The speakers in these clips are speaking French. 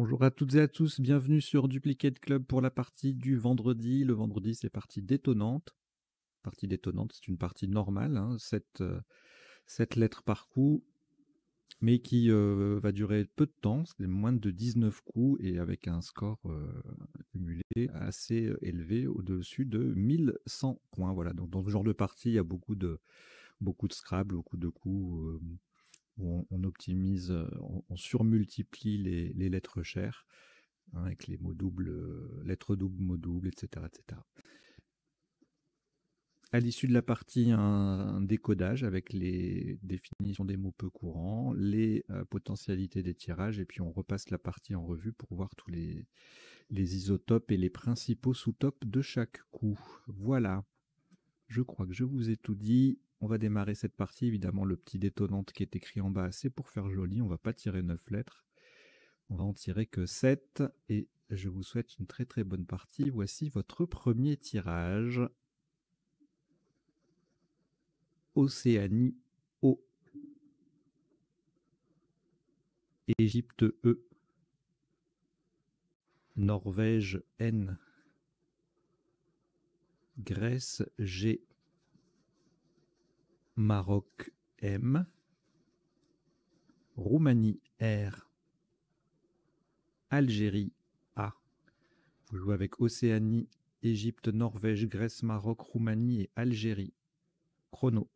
Bonjour à toutes et à tous, bienvenue sur Duplicate Club pour la partie du vendredi. Le vendredi, c'est partie détonnante. Partie détonnante, c'est une partie normale, hein, 7, lettres par coup, mais qui euh, va durer peu de temps, c'est moins de 19 coups et avec un score euh, cumulé assez élevé, au-dessus de 1100 points. Voilà, donc dans ce genre de partie, il y a beaucoup de, beaucoup de Scrabble, beaucoup de coups. Euh, on, optimise, euh, on, surmultiplie les, lettres chères, hein, avec les mots doubles, euh, lettres doubles, mots doubles, etc. etc. À l'issue de la partie, un, décodage avec les définitions des mots peu courants, les euh, potentialités des tirages, et puis on repasse la partie en revue pour voir tous les isotopes et les principaux sous-topes de chaque coup. Voilà. Je crois que je vous ai tout dit. On va démarrer cette partie, évidemment le petit détonnante qui est écrit en bas, c'est pour faire joli, on va pas tirer 9 lettres, on va en tirer que 7, et je vous souhaite une très très bonne partie. Voici votre premier tirage. Océanie O. Égypte E. Norvège N. Grèce G. Maroc M, Roumanie R, Algérie A. Vous jouez avec Océanie, Égypte, Norvège, Grèce, Maroc, Roumanie et Algérie. Chrono.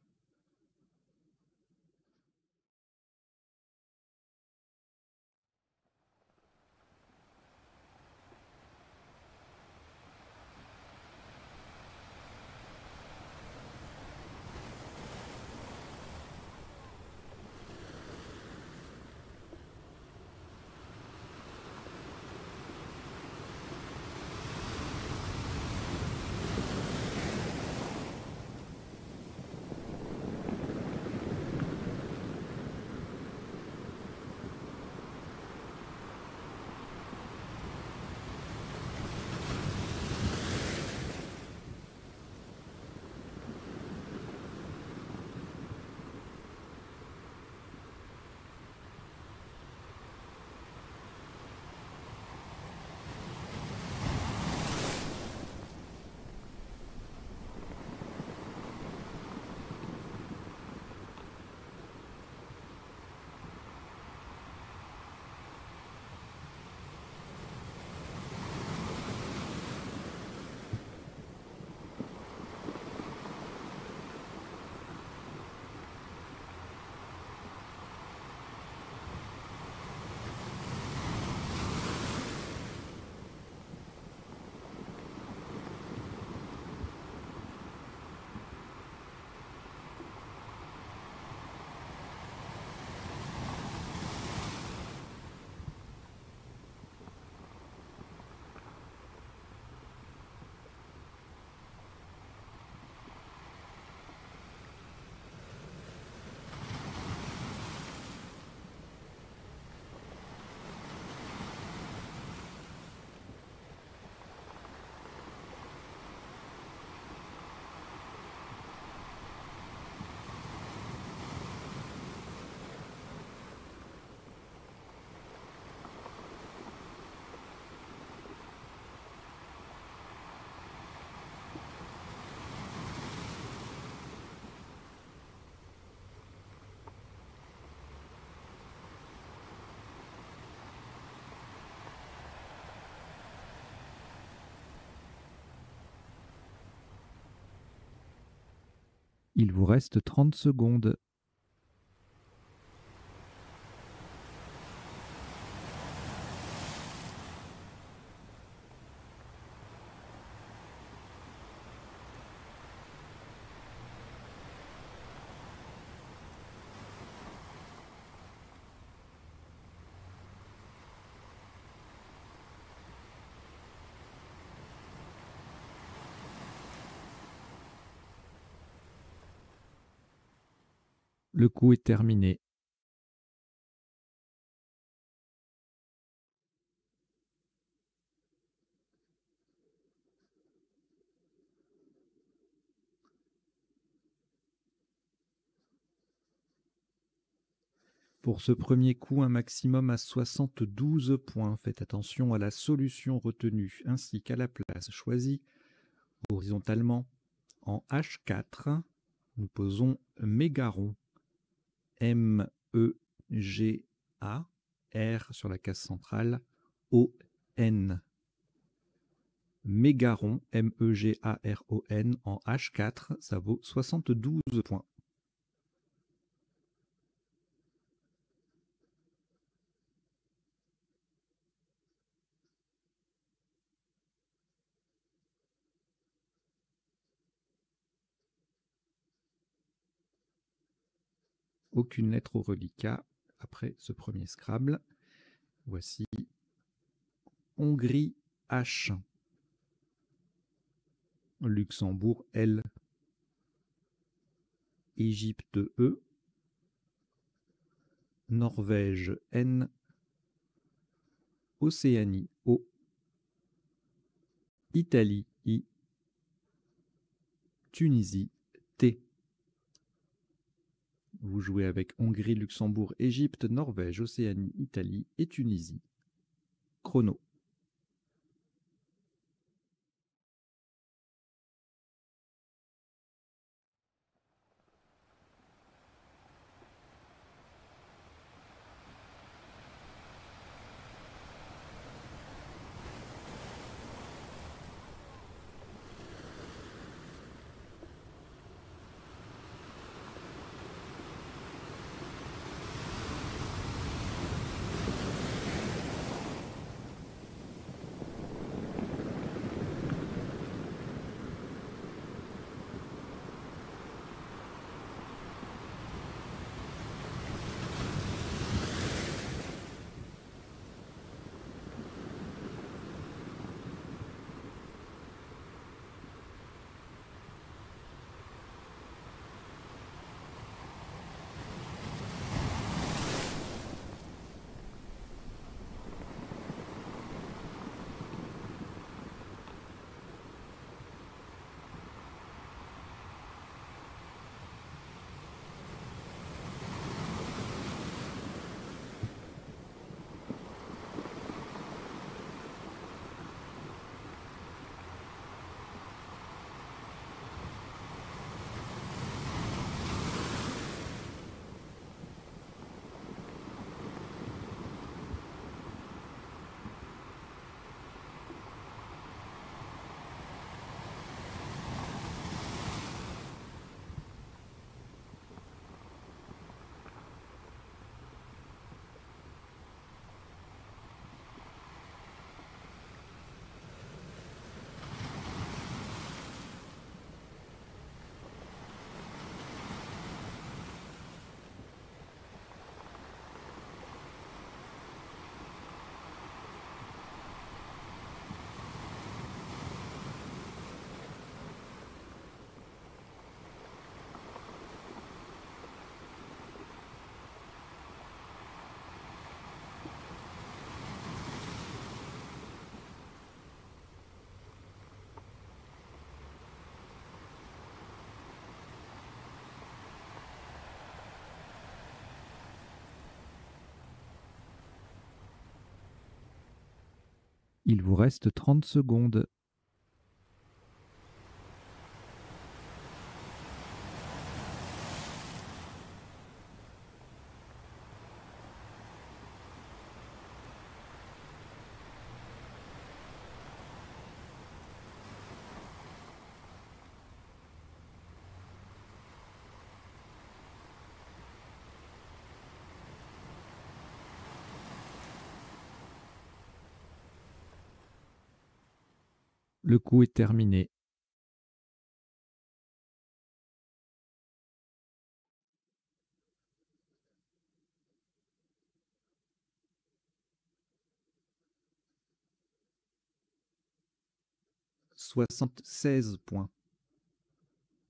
Il vous reste trente secondes. Le coup est terminé. Pour ce premier coup, un maximum à 72 points. Faites attention à la solution retenue ainsi qu'à la place choisie horizontalement. En H4, nous posons Mégaron. M-E-G-A, R sur la case centrale, O-N. Mégaron, M-E-G-A-R-O-N, en H4, ça vaut 72 points. Aucune lettre au reliquat après ce premier Scrabble. Voici Hongrie H. Luxembourg L. Égypte E. Norvège N. Océanie O. Italie I. Tunisie. Vous jouez avec Hongrie, Luxembourg, Égypte, Norvège, Océanie, Italie et Tunisie. Chrono. Il vous reste trente secondes. Le coup est terminé. Soixante-seize points.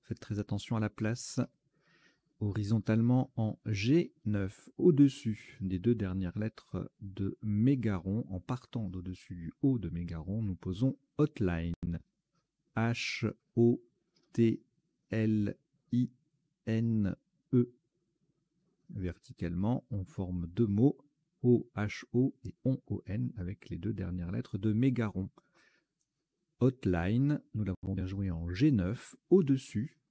Faites très attention à la place. Horizontalement en G9, au-dessus des deux dernières lettres de Mégaron, en partant d'au-dessus du haut de Mégaron, nous posons Hotline. H-O-T-L-I-N-E. Verticalement, on forme deux mots, O-H-O et On-O-N, avec les deux dernières lettres de Mégaron. Hotline, nous l'avons bien joué en G9, au-dessus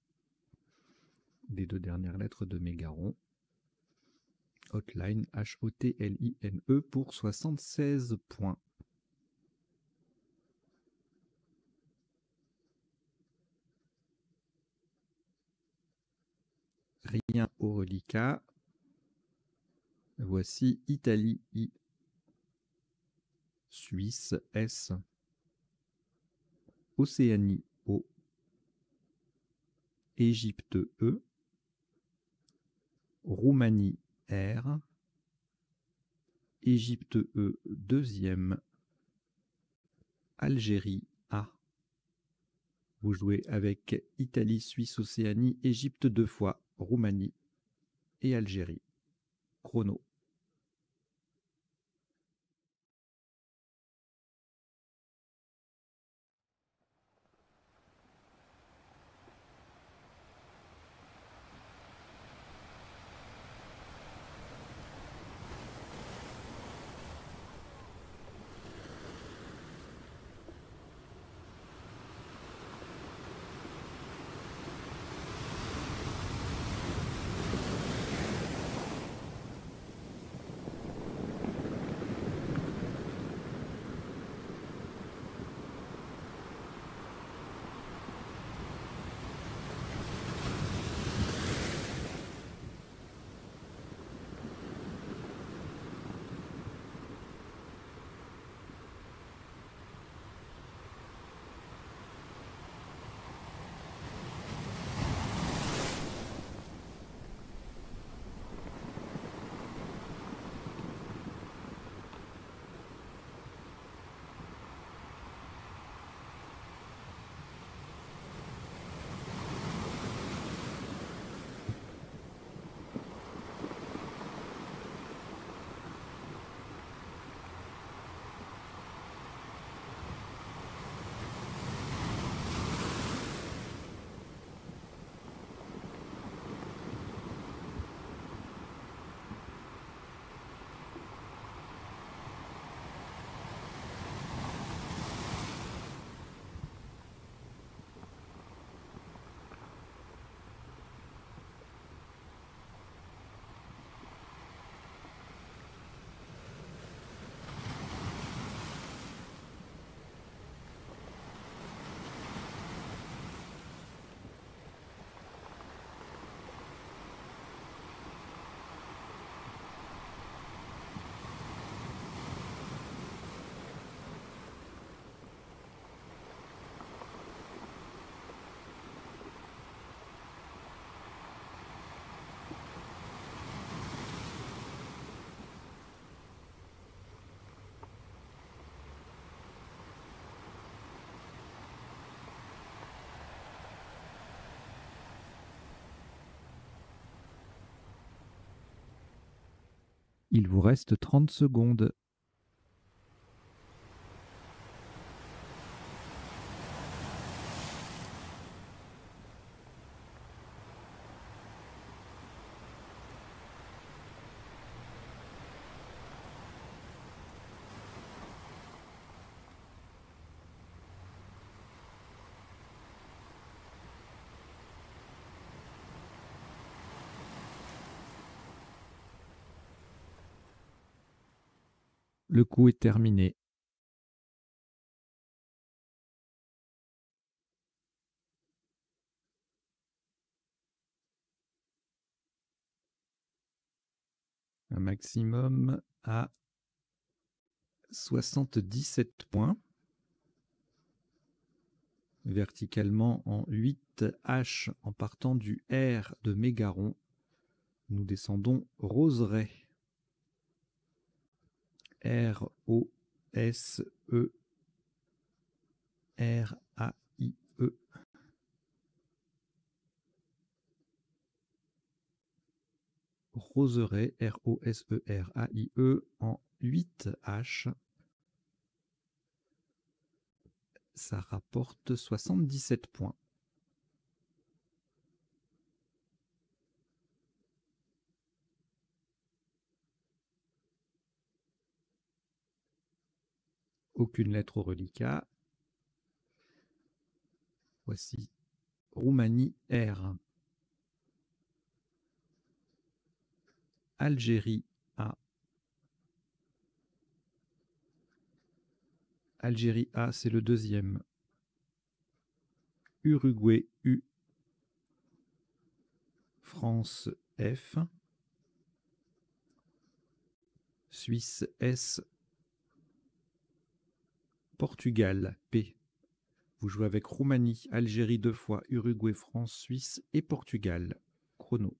des deux dernières lettres de Mégaron. Hotline, H-O-T-L-I-N-E pour 76 points. Rien au reliquat. Voici Italie I. Suisse S. Océanie O. Égypte E. Roumanie R. Égypte E deuxième. Algérie A. Vous jouez avec Italie, Suisse, Océanie, Égypte deux fois, Roumanie et Algérie. Chrono. Il vous reste trente secondes. Le coup est terminé. Un maximum à 77 points. Verticalement en 8 H en partant du R de Mégaron. Nous descendons Roseret. R-O-S-E R-A-I-E. Roseret, R-O-S-E-R-A-I-E en 8H. Ça rapporte 77 points. Aucune lettre au reliquat. Voici Roumanie R. Algérie A. Algérie A, c'est le deuxième. Uruguay U. France F. Suisse S. Portugal P. Vous jouez avec Roumanie, Algérie deux fois, Uruguay, France, Suisse et Portugal. Chrono.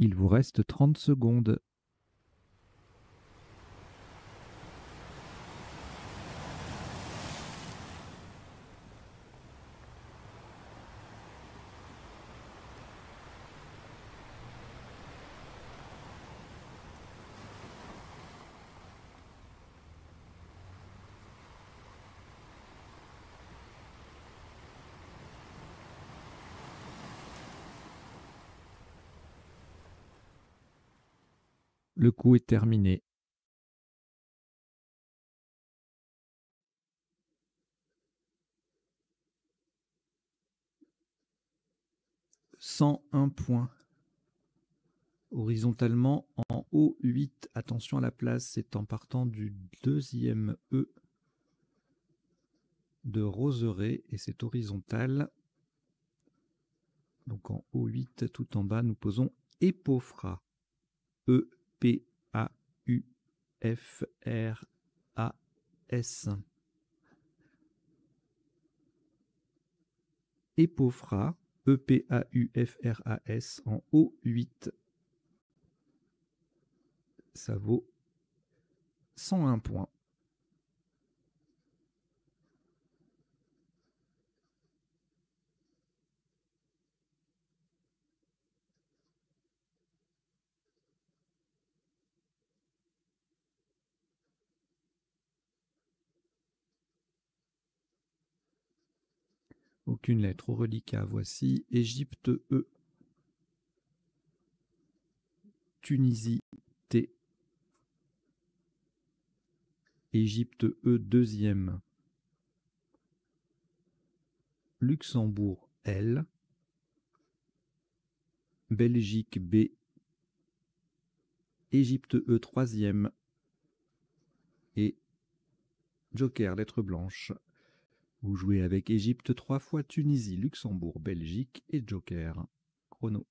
Il vous reste trente secondes. Coup est terminé. Cent un points. Horizontalement, en haut 8, attention à la place, c'est en partant du deuxième E de Roseret et c'est horizontal. Donc en haut 8, tout en bas, nous posons Epofra. E P-A-U-F-R-A-S. Epofra, E-P-A-U-F-R-A-S, en O8. Ça vaut 101 points. Aucune lettre au reliquat. Voici Égypte E. Tunisie T. Égypte E deuxième. Luxembourg L. Belgique B. Égypte E troisième. Et Joker, lettre blanche. Vous jouez avec Égypte trois fois, Tunisie, Luxembourg, Belgique et Joker. Chrono.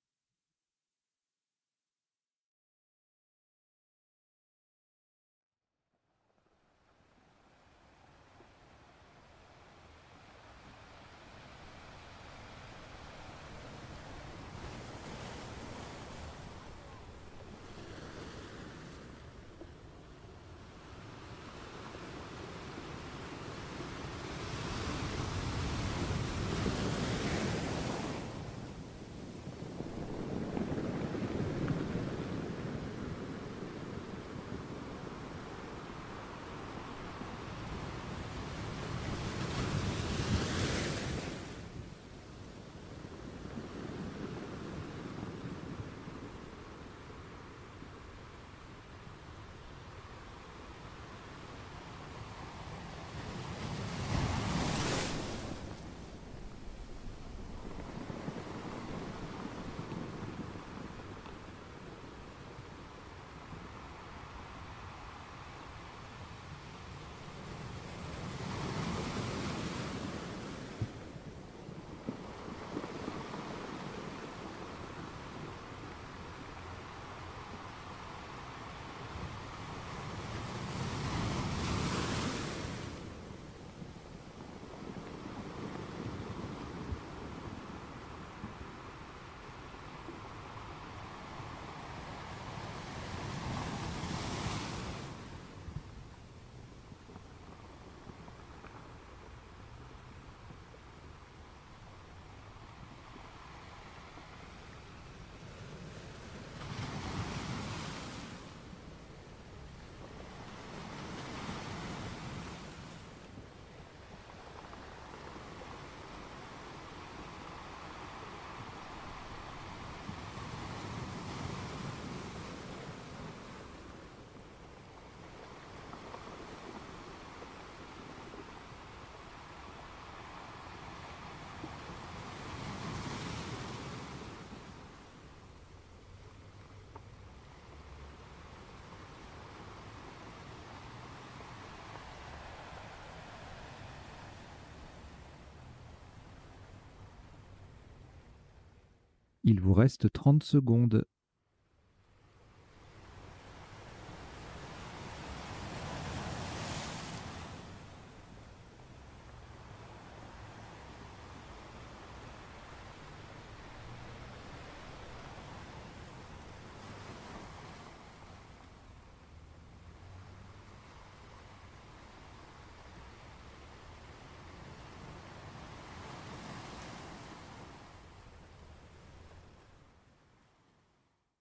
Il vous reste trente secondes.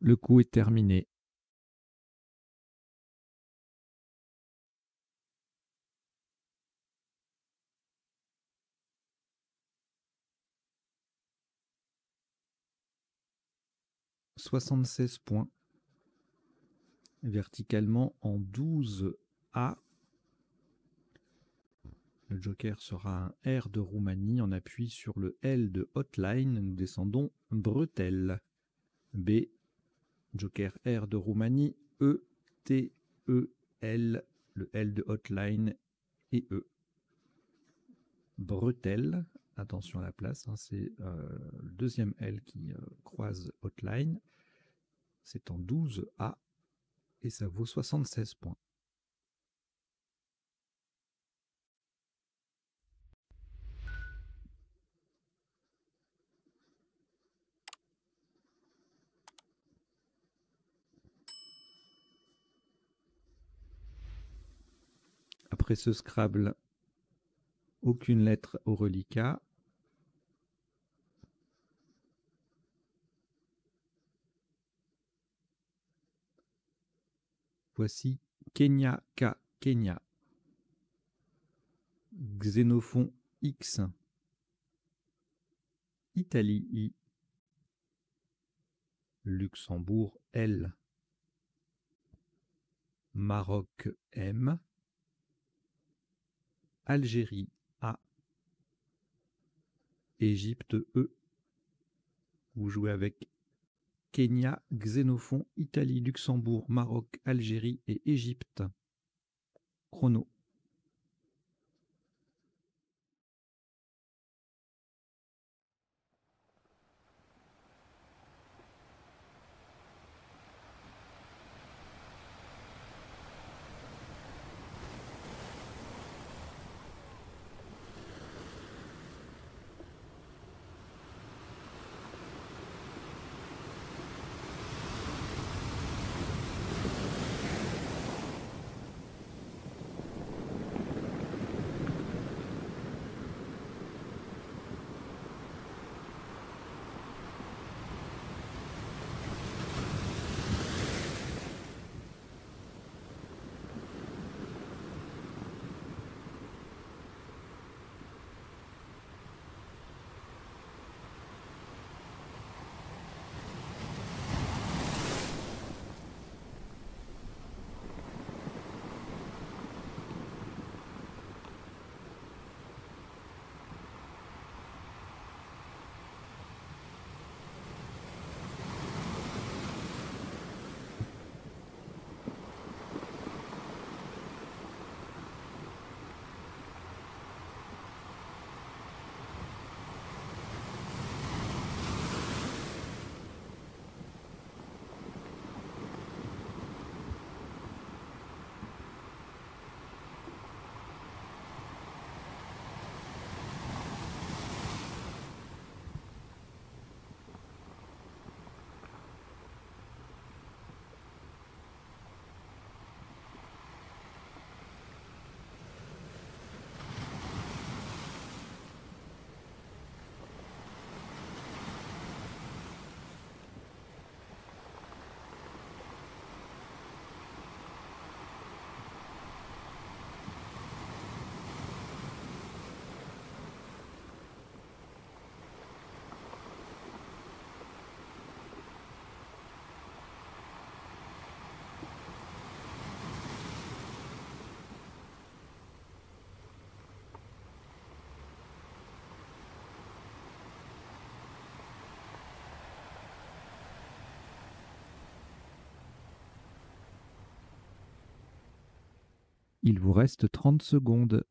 Le est terminé. Soixante-seize points. Verticalement en douze A. Le joker sera un R de Roumanie. On appuie sur le L de Hotline. Nous descendons bretelle. B Joker R de Roumanie, E, T, E, L, le L de Hotline et E. Bretelle, attention à la place, hein, c'est euh, le deuxième L qui euh, croise Hotline. C'est en 12A et ça vaut 76 points. Après ce Scrabble, aucune lettre au reliquat. Voici Kenya K, Kenya. Xénophon X. Italie I. Luxembourg L. Maroc M. Algérie A. Égypte E. Vous jouez avec Kenya, Xénophon, Italie, Luxembourg, Maroc, Algérie et Égypte. Chrono. Il vous reste trente secondes.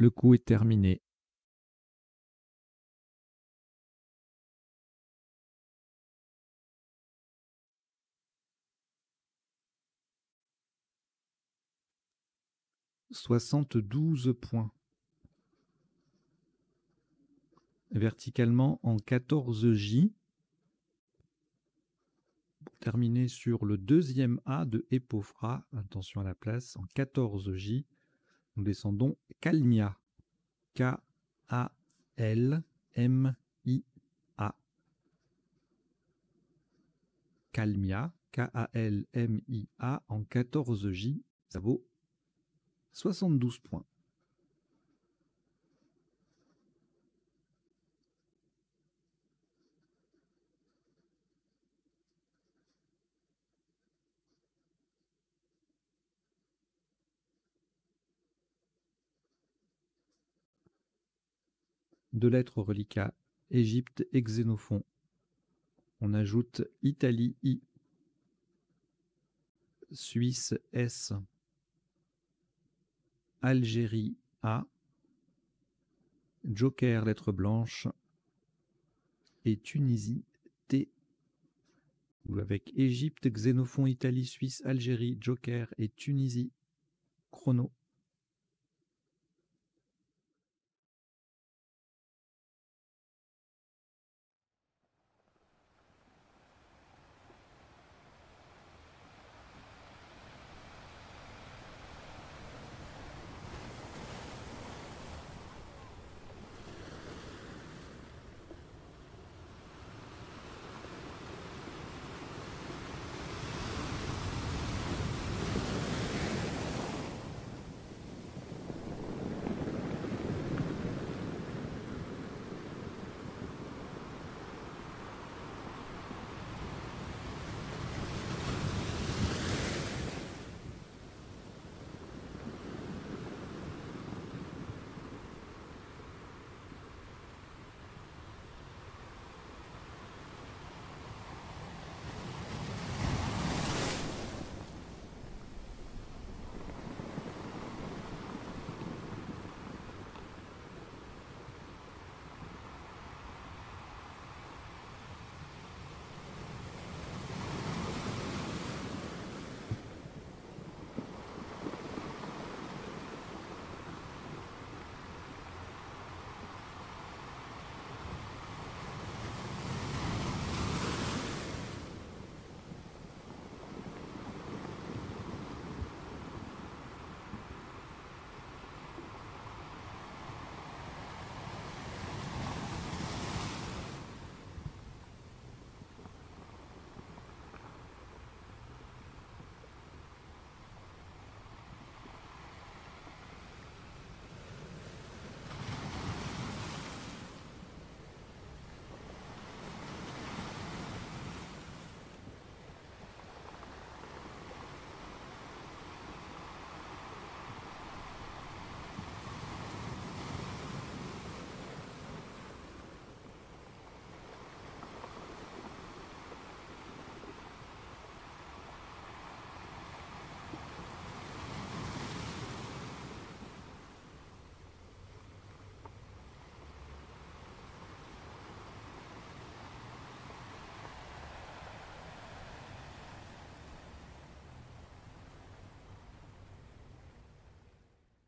Le coup est terminé. Soixante-douze points. Verticalement en 14 J. Pour terminer sur le deuxième A de Epofra, attention à la place, en 14 J. Nous descendons Calmia. K-A-L-M-I-A. Calmia. K-A-L-M-I-A en 14J. Ça vaut 72 points. Deux lettres reliquat Égypte et Xénophon. On ajoute Italie I. Suisse S. Algérie A. Joker lettre blanche. Et Tunisie T. Avec Égypte, Xénophon, Italie, Suisse, Algérie, Joker et Tunisie. Chrono.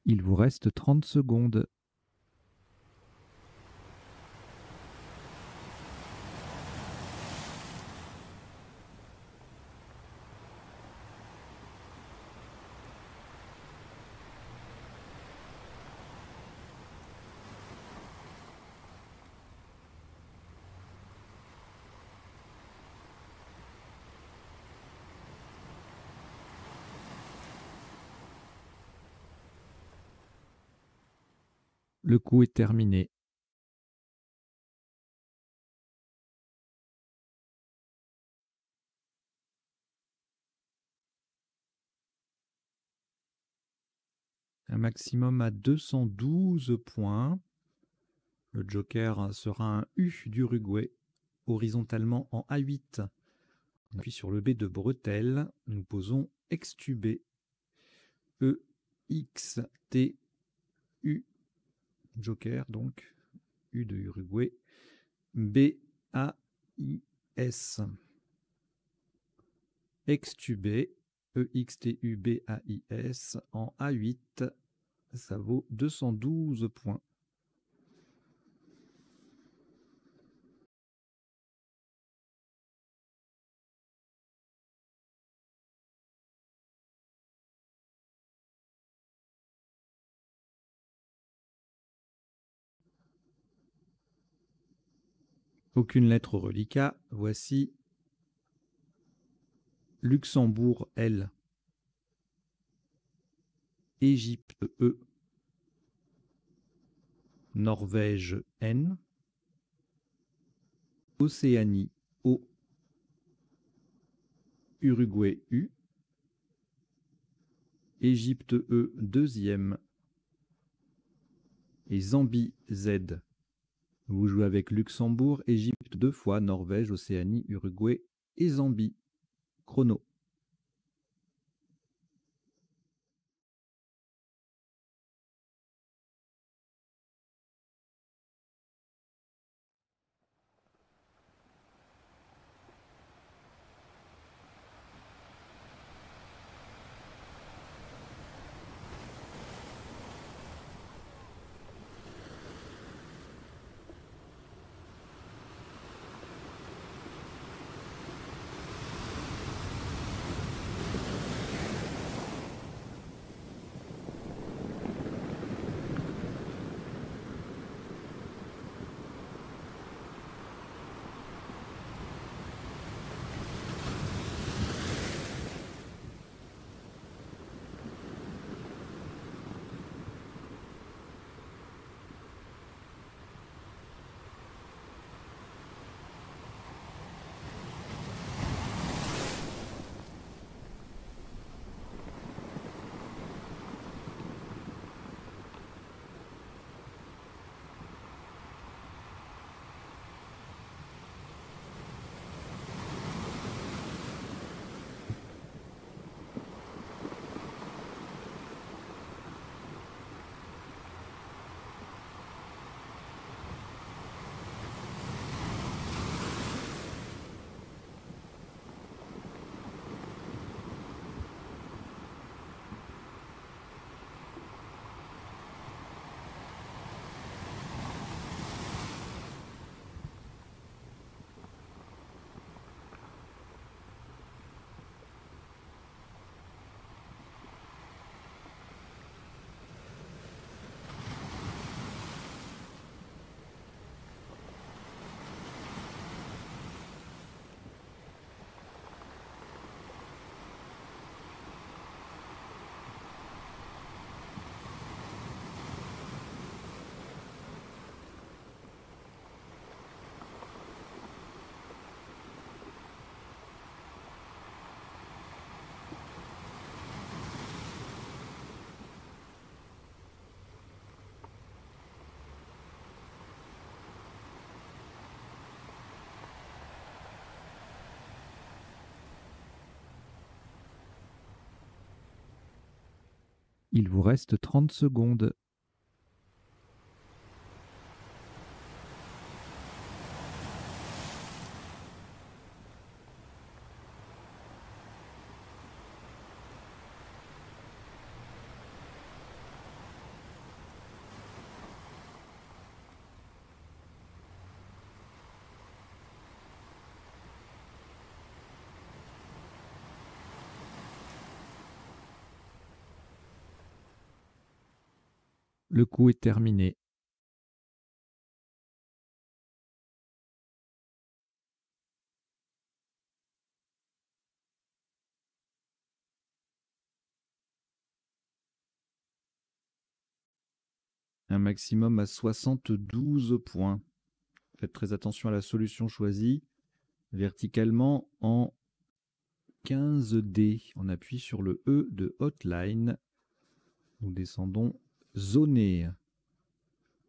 Il vous reste 30 secondes. Le coup est terminé. Un maximum à 212 points. Le joker sera un U d'Uruguay, horizontalement en A8. On appuie sur le B de bretelle. Nous posons extubé. E, X, T, U, Joker, donc U de Uruguay, B, A, I, S. Extubé, E, X, T, U, B, A, I, S, en A8, ça vaut 212 points. Aucune lettre au reliquat. Voici Luxembourg L. Égypte E. Norvège N. Océanie O. Uruguay U. Égypte E deuxième et Zambie Z. Vous jouez avec Luxembourg, Égypte deux fois, Norvège, Océanie, Uruguay et Zambie. Chrono. Il vous reste 30 secondes. Le coup est terminé. Un maximum à 72 points. Faites très attention à la solution choisie. Verticalement en 15D. On appuie sur le E de Hotline. Nous descendons zoné.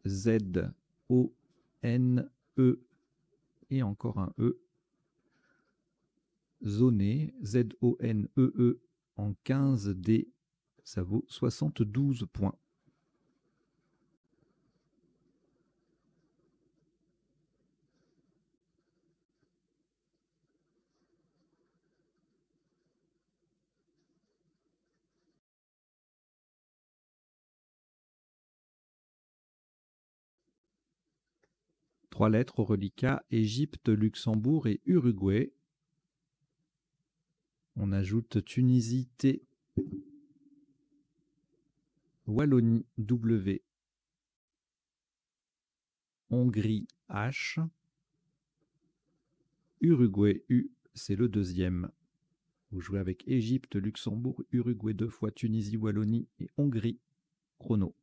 Z, O, N, E. Et encore un E. Zoné. Z, O, N, E, E en 15D. Ça vaut 72 points. Trois lettres au reliquat Égypte, Luxembourg et Uruguay. On ajoute Tunisie T. Wallonie W. Hongrie H. Uruguay U, c'est le deuxième. Vous jouez avec Égypte, Luxembourg, Uruguay deux fois, Tunisie, Wallonie et Hongrie. Chrono.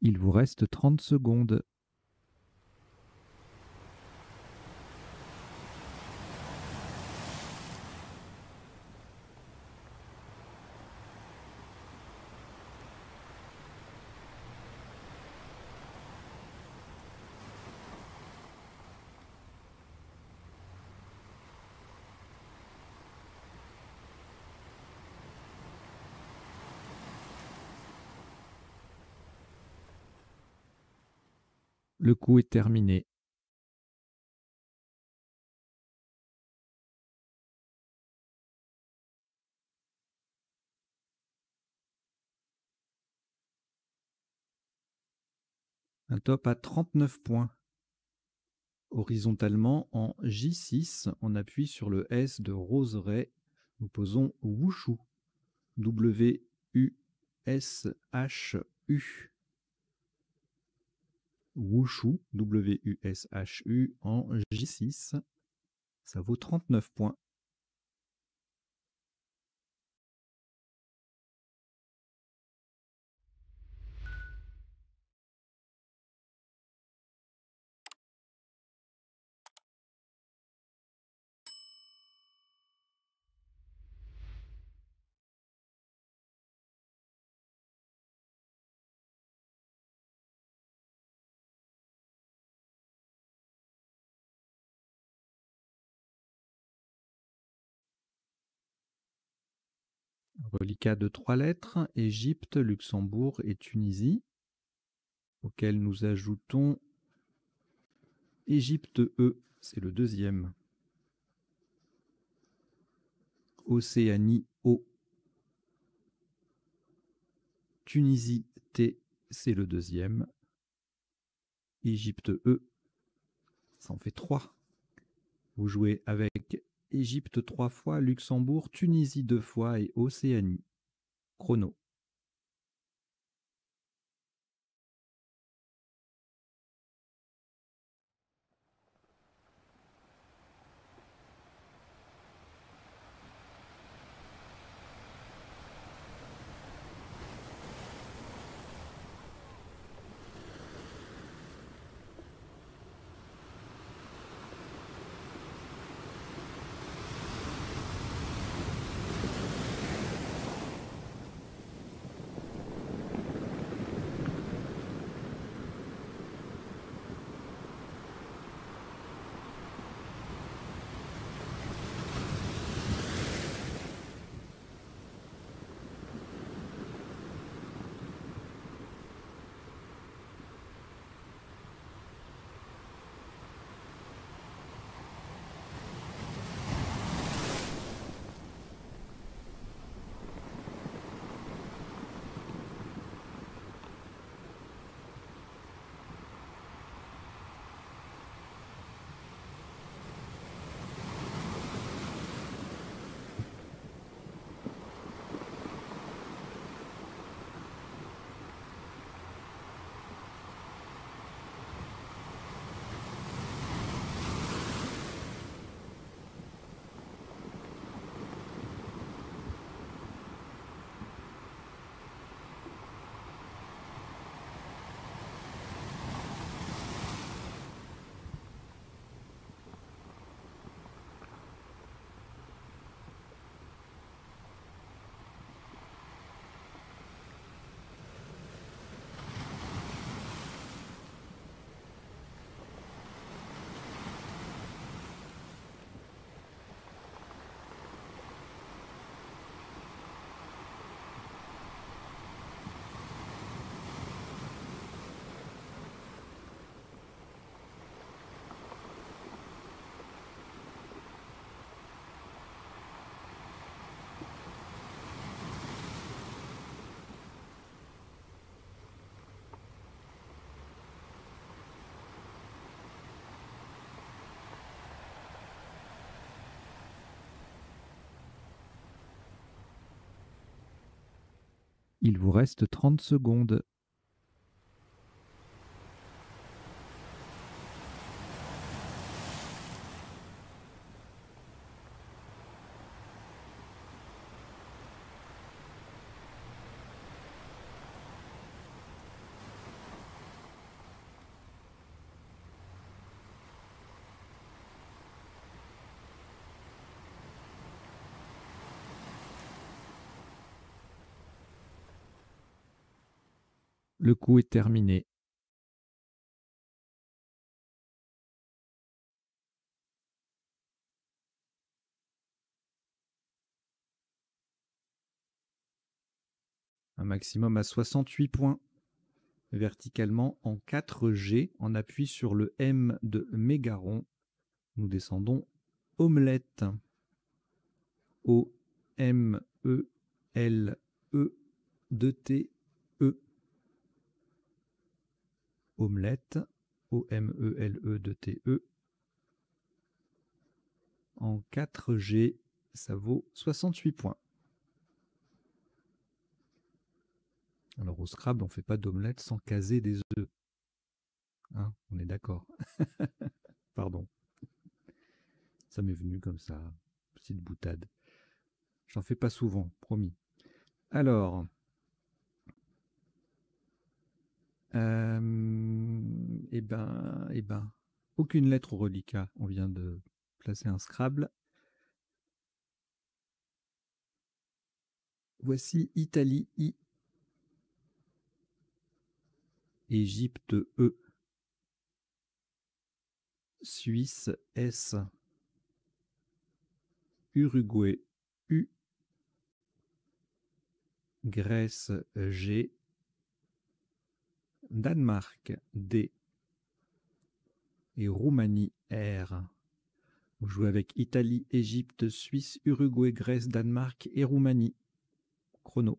Il vous reste 30 secondes. Le coup est terminé. Un top à 39 points. Horizontalement, en J6, on appuie sur le S de Roseret. Nous posons Wushu. W-U-S-H-U. W-U-S-H-U. Wushu, en J6. Ça vaut 39 points. Reliquat de trois lettres, Égypte, Luxembourg et Tunisie, auquel nous ajoutons Égypte E, c'est le deuxième. Océanie O. Tunisie T, c'est le deuxième. Égypte E, ça en fait trois. Vous jouez avec Égypte trois fois, Luxembourg, Tunisie deux fois et Océanie. Chrono. Il vous reste trente secondes. Le coup est terminé. Un maximum à 68 points. Verticalement en 4G, en appui sur le M de Mégaron. Nous descendons omelette. O M E L E 2 T E omelette, O-M-E-L-E-D-T-E. En 4G, ça vaut 68 points. Alors au Scrabble, on ne fait pas d'omelette sans caser des œufs. Hein, on est d'accord. Pardon. Ça m'est venu comme ça, petite boutade. J'en fais pas souvent, promis. Alors, euh, eh ben, eh ben, aucune lettre au reliquat. On vient de placer un Scrabble. Voici Italie I. Égypte E. Suisse S. Uruguay U. Grèce G. Danemark D. Et Roumanie R. Vous jouez avec Italie, Égypte, Suisse, Uruguay, Grèce, Danemark et Roumanie. Chrono.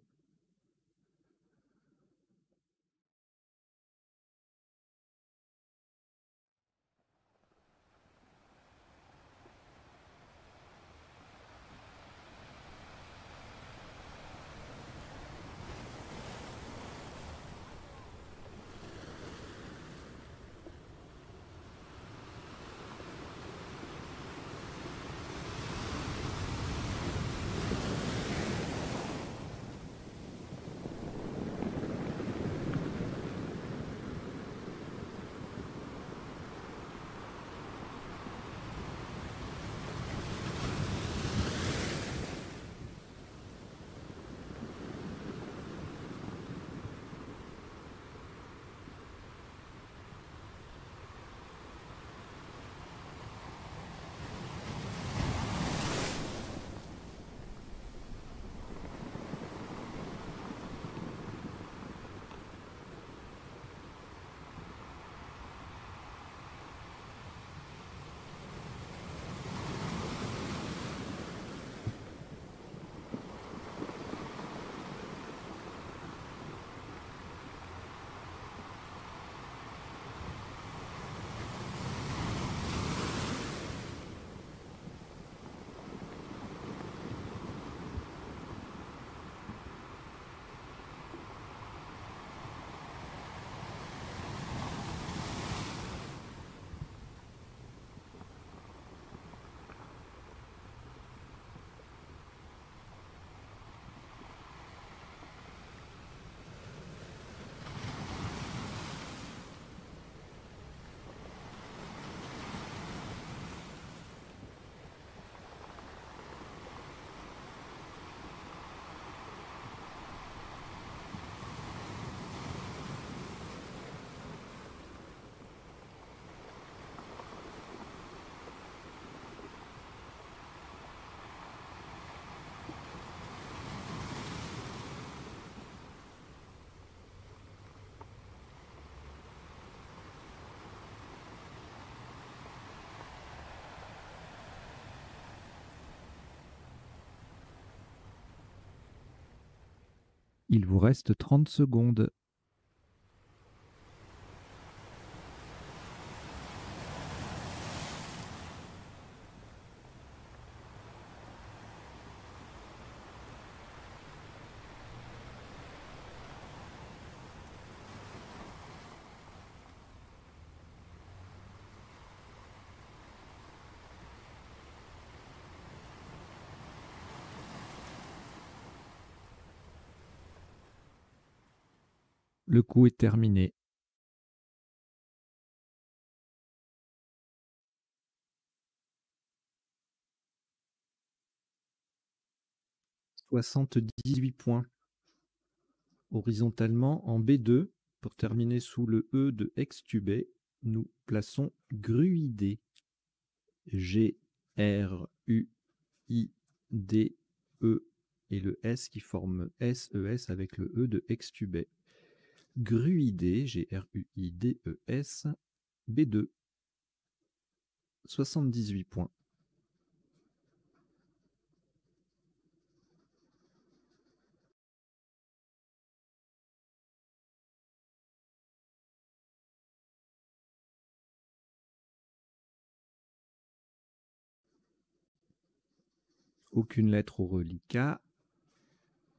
Il vous reste trente secondes. Le coup est terminé. Soixante-dix-huit points. Horizontalement, en B2, pour terminer sous le E de extubé, nous plaçons gruidé. G, R, U, I, D, E et le S qui forme SES avec le E de extubé. Gruidé, G-R-U-I-D-E-S, B2, 78 points. Aucune lettre au reliquat.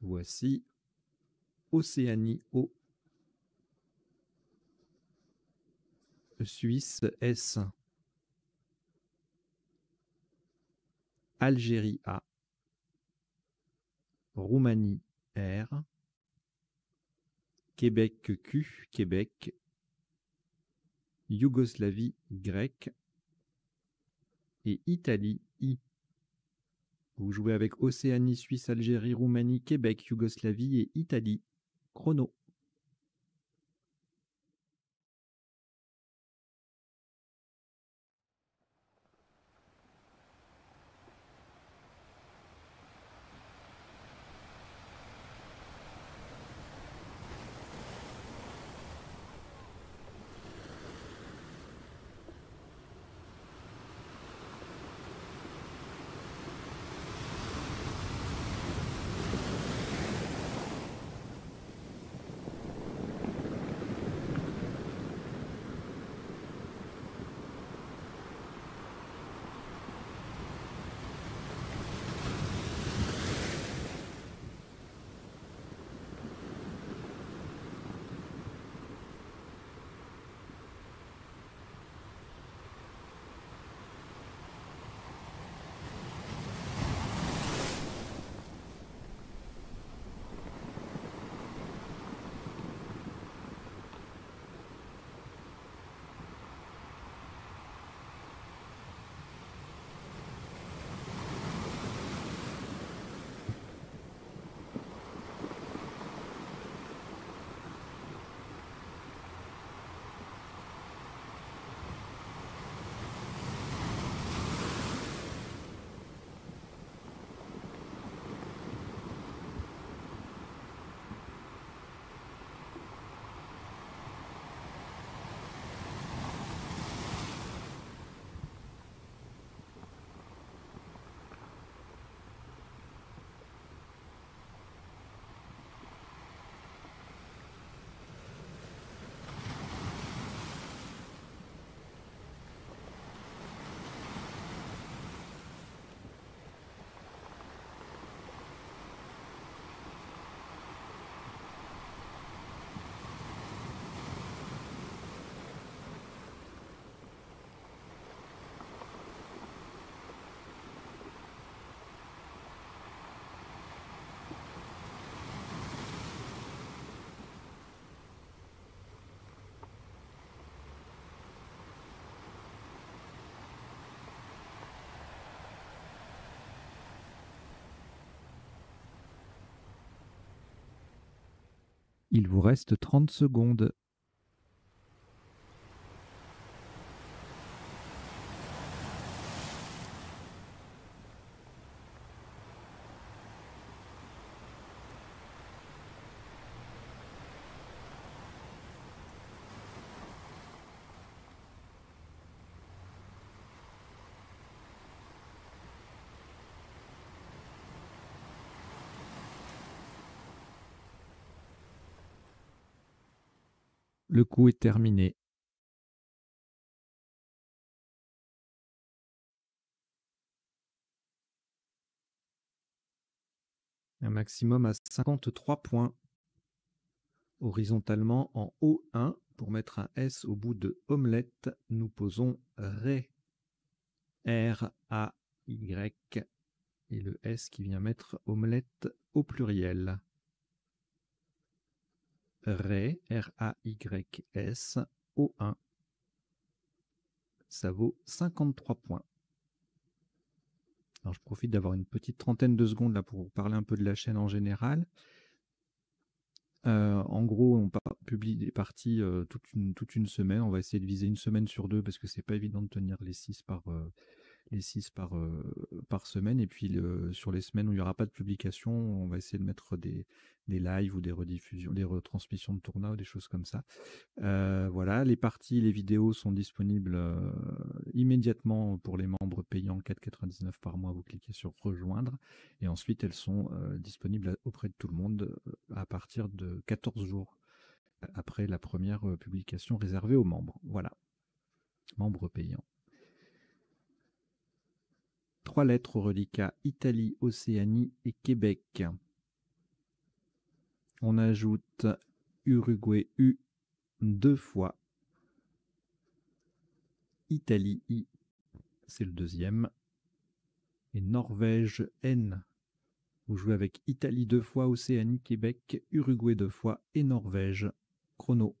Voici Océanie O. Suisse S. Algérie A. Roumanie R. Québec Q, Québec. Yougoslavie Y. Et Italie I. Vous jouez avec Océanie, Suisse, Algérie, Roumanie, Québec, Yougoslavie et Italie. Chrono. Il vous reste trente secondes. Le coup est terminé. Un maximum à 53 points. Horizontalement en O1, pour mettre un S au bout de omelette, nous posons RAY. R-A-Y. Et le S qui vient mettre omelette au pluriel. Ray, R-A-Y-S, O1. Ça vaut 53 points. Alors je profite d'avoir une petite trentaine de secondes là pour vous parler un peu de la chaîne en général. Euh, en gros, on publie des parties euh, toute, une, toute une semaine. On va essayer de viser une semaine sur deux parce que c'est pas évident de tenir les six par, euh, les six par, par semaine. Et puis sur les semaines où il n'y aura pas de publication, on va essayer de mettre des, des lives ou des rediffusions, des retransmissions de tournois ou des choses comme ça. Euh, voilà, les parties, les vidéos sont disponibles euh, immédiatement pour les membres payants 4,99 par mois. Vous cliquez sur rejoindre et ensuite elles sont euh, disponibles auprès de tout le monde à partir de 14 jours après la première publication réservée aux membres. Voilà, membres payants. Trois lettres au reliquat Italie, Océanie et Québec. On ajoute Uruguay U deux fois. Italie I, c'est le deuxième. Et Norvège N. Vous jouez avec Italie deux fois, Océanie, Québec, Uruguay deux fois et Norvège. Chrono.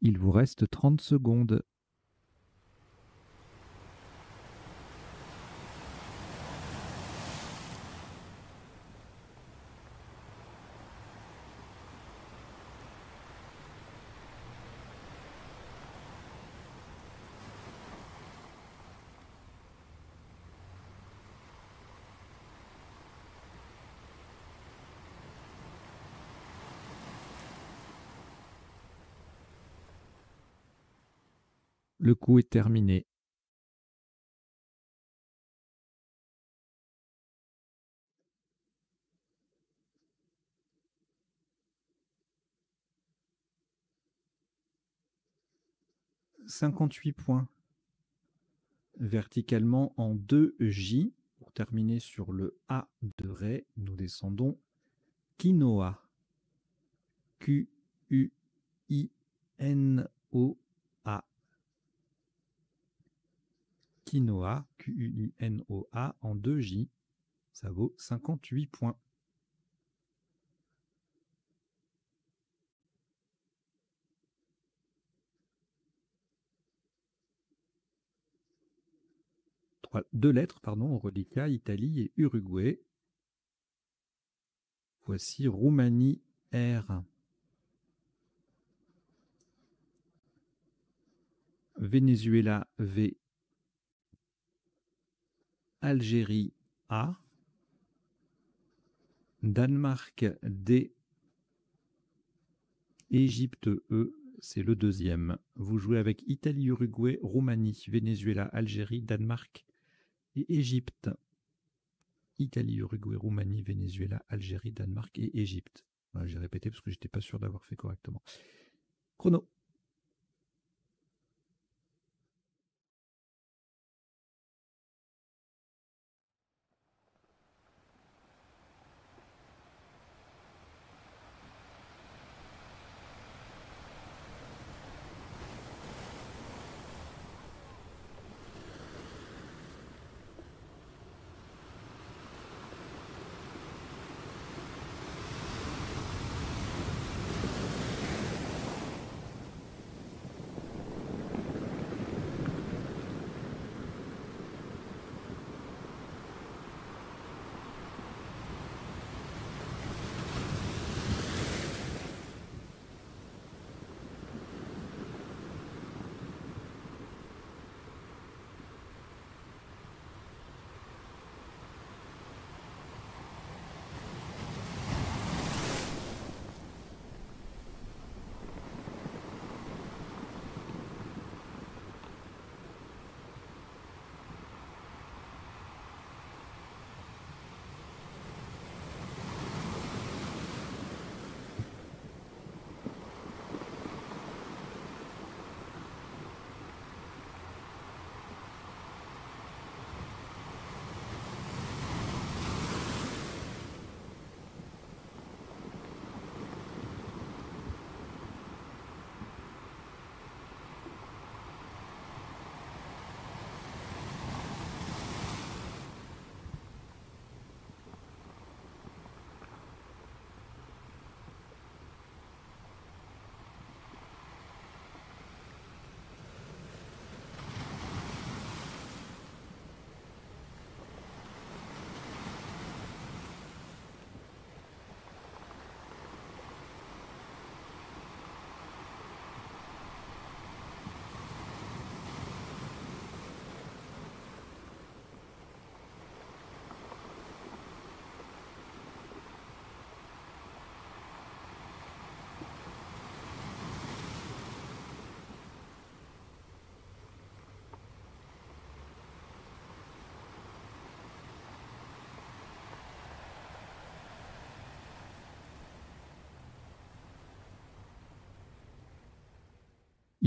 Il vous reste trente secondes. Le coup est terminé. Cinquante-huit points. Verticalement en deux J. Pour terminer sur le A de Ré, nous descendons quinoa. Q-U-I-N-O-A quinoa, Q-U-I-N-O-A, en 2J. Ça vaut 58 points. deux lettres, pardon, reliquat, Italie et Uruguay. Voici Roumanie R. Venezuela V. Algérie A, Danemark D, Égypte E, c'est le deuxième. Vous jouez avec Italie, Uruguay, Roumanie, Venezuela, Algérie, Danemark et Égypte. Italie, Uruguay, Roumanie, Venezuela, Algérie, Danemark et Égypte. J'ai répété parce que j'étais pas sûr d'avoir fait correctement. Chrono.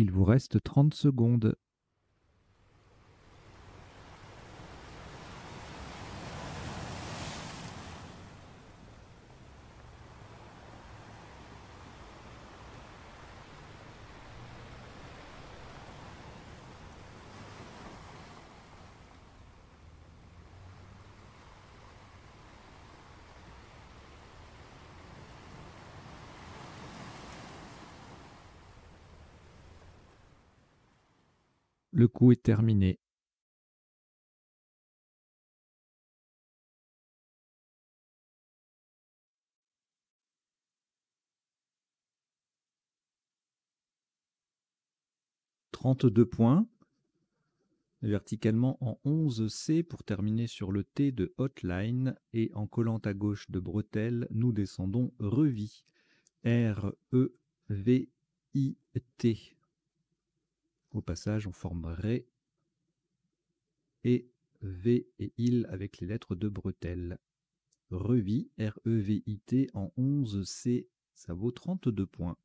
Il vous reste 30 secondes. Le coup est terminé. Trente-deux points, verticalement en 11C pour terminer sur le T de Hotline et en collant à gauche de bretelle, nous descendons Revi. R-E-V-I-T. Au passage, on forme Ré et V et il avec les lettres de bretelle. Revi, R-E-V-I-T en 11C, ça vaut 32 points.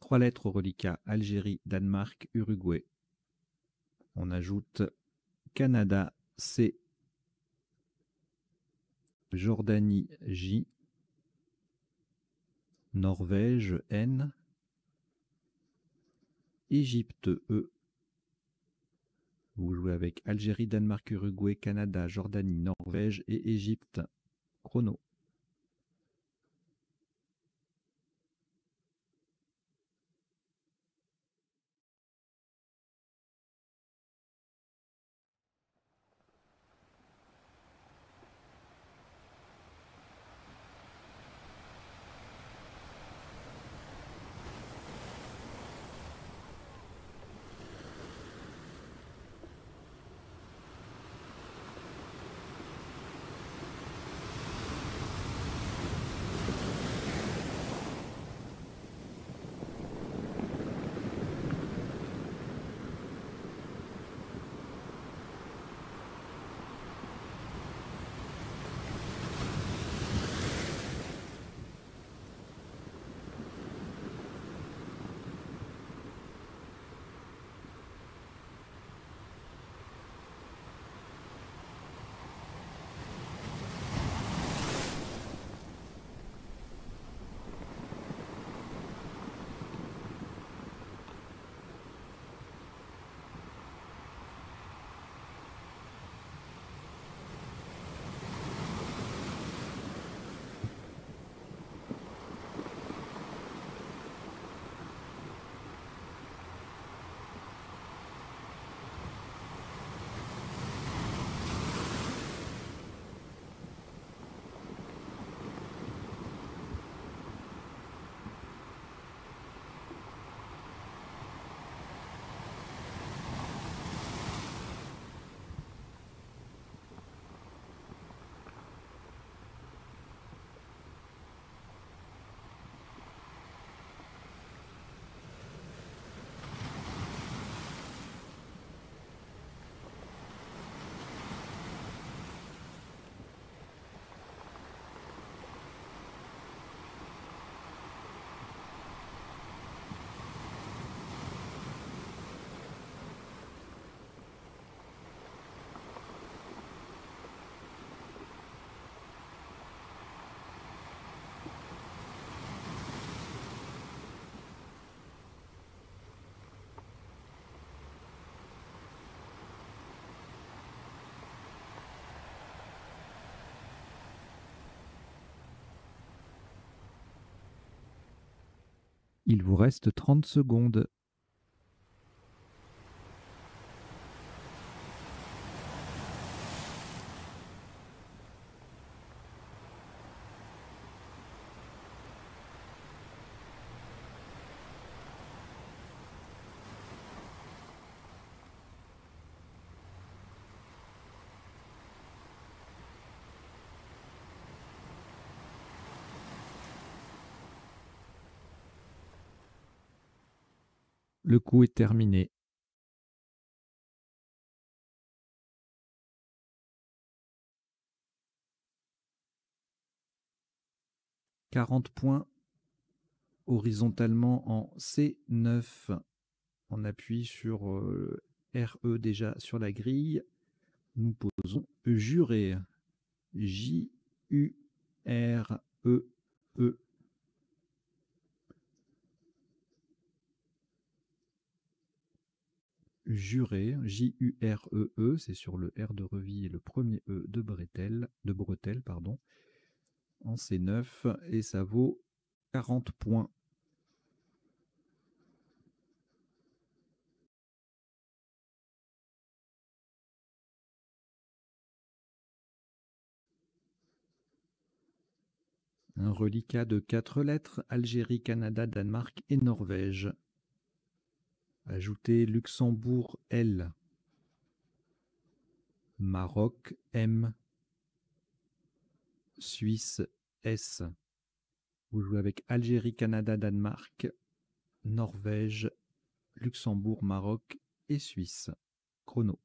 Trois lettres au reliquat Algérie, Danemark, Uruguay. On ajoute Canada, C Jordanie J, Norvège N, Égypte E. Vous jouez avec Algérie, Danemark, Uruguay, Canada, Jordanie, Norvège et Égypte. Chrono. Il vous reste 30 secondes. Le coup est terminé. Quarante points horizontalement en C9. On appuie sur euh, RE déjà sur la grille. Nous posons jurer. J U R E E Juré, J-U-R-E-E, c'est sur le R de Reville et le premier E de Bretel, de Bretel, pardon, en C9, et ça vaut 40 points. Un reliquat de quatre lettres, Algérie, Canada, Danemark et Norvège. Ajoutez Luxembourg L. Maroc M. Suisse S. Vous jouez avec Algérie, Canada, Danemark, Norvège, Luxembourg, Maroc et Suisse. Chrono.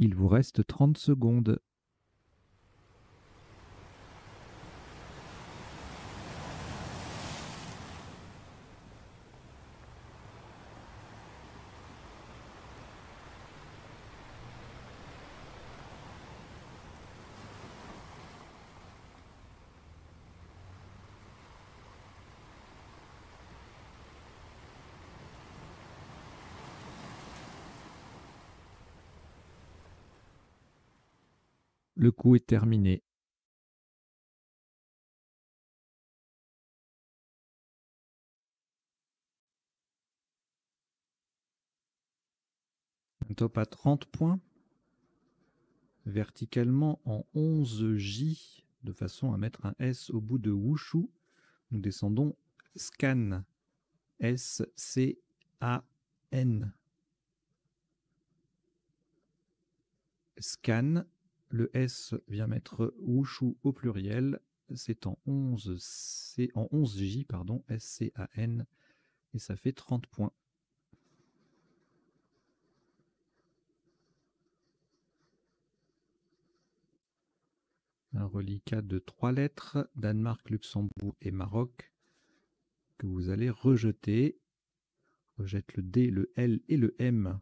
Il vous reste trente secondes. Le coup est terminé. Un top à 30 points. Verticalement en 11J, de façon à mettre un S au bout de Wushu. Nous descendons scan. S-C-A-N. Scan le S vient mettre Wushu au pluriel. C'est en 11, C, en 11J, pardon, S-C-A-N, et ça fait 30 points. Un reliquat de trois lettres, Danemark, Luxembourg et Maroc. que vous allez rejeter. Rejette le D, le L et le M.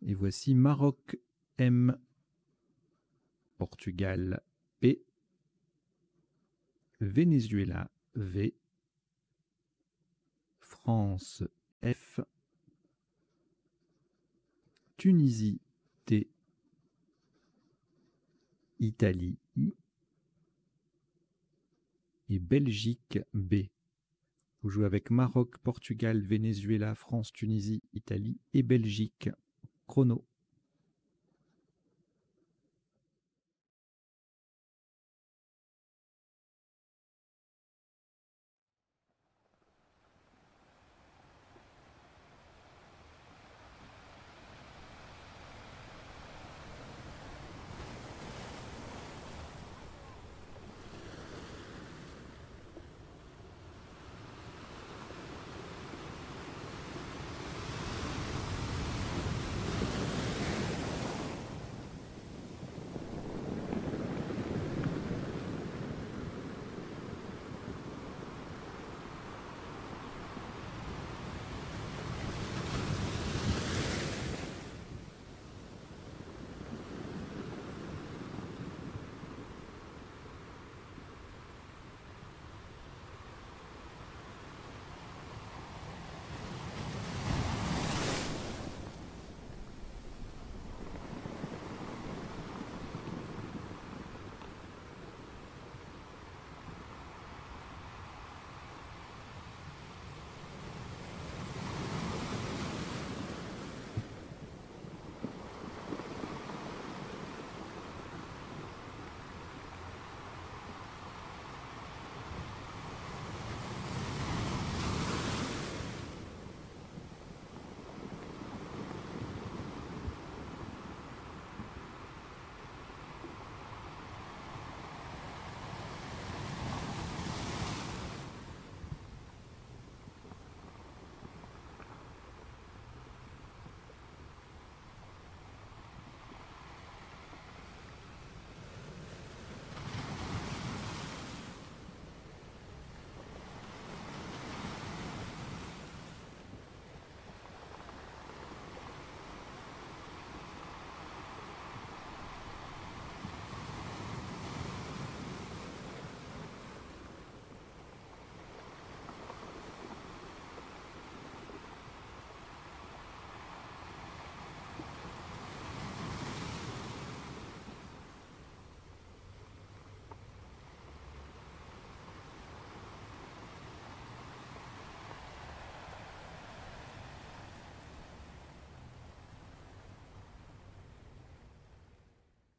Et voici Maroc M, Portugal P, Venezuela V, France F, Tunisie T, Italie I et Belgique B. Vous jouez avec Maroc, Portugal, Venezuela, France, Tunisie, Italie et Belgique. Chrono.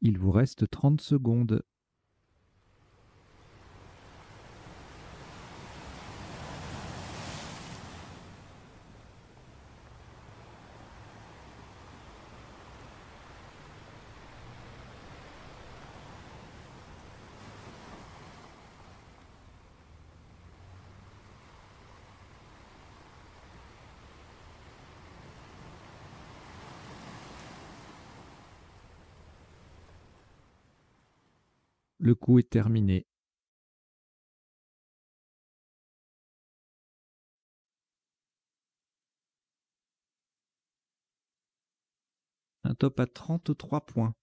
Il vous reste trente secondes. Est terminé. Un top à 33 points.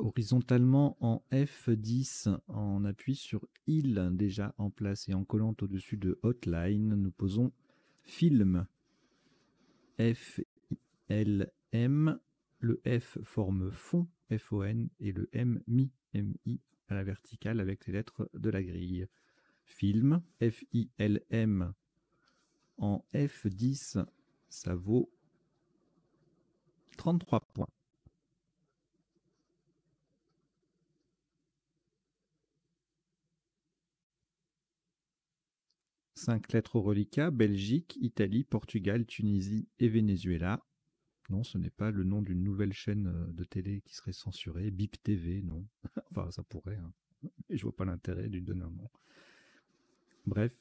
Horizontalement en F10, en appui sur il déjà en place et en collant au-dessus de hotline, nous posons film. F, L, M, le F forme fond, F-O-N, et le M, mi, M-I, à la verticale avec les lettres de la grille. Film, F-I-L-M, en F10, ça vaut 33 points. Cinq lettres au reliquat, Belgique, Italie, Portugal, Tunisie et Venezuela. Non, ce n'est pas le nom d'une nouvelle chaîne euh, de télé qui serait censurée. BIP TV, non. enfin, ça pourrait. Hein. Mais je vois pas l'intérêt lui donner un nom. Bref.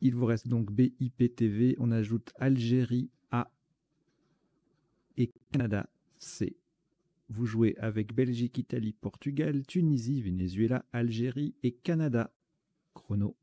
Il vous reste donc BIPTV. On ajoute Algérie A et Canada C. vous jouez avec Belgique, Italie, Portugal, Tunisie, Venezuela, Algérie et Canada. Chrono.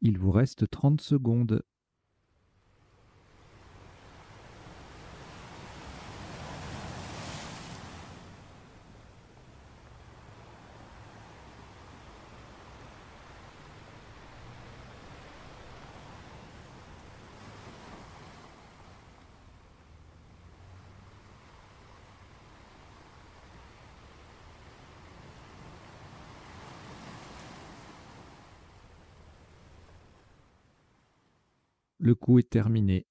Il vous reste 30 secondes. Le est terminé.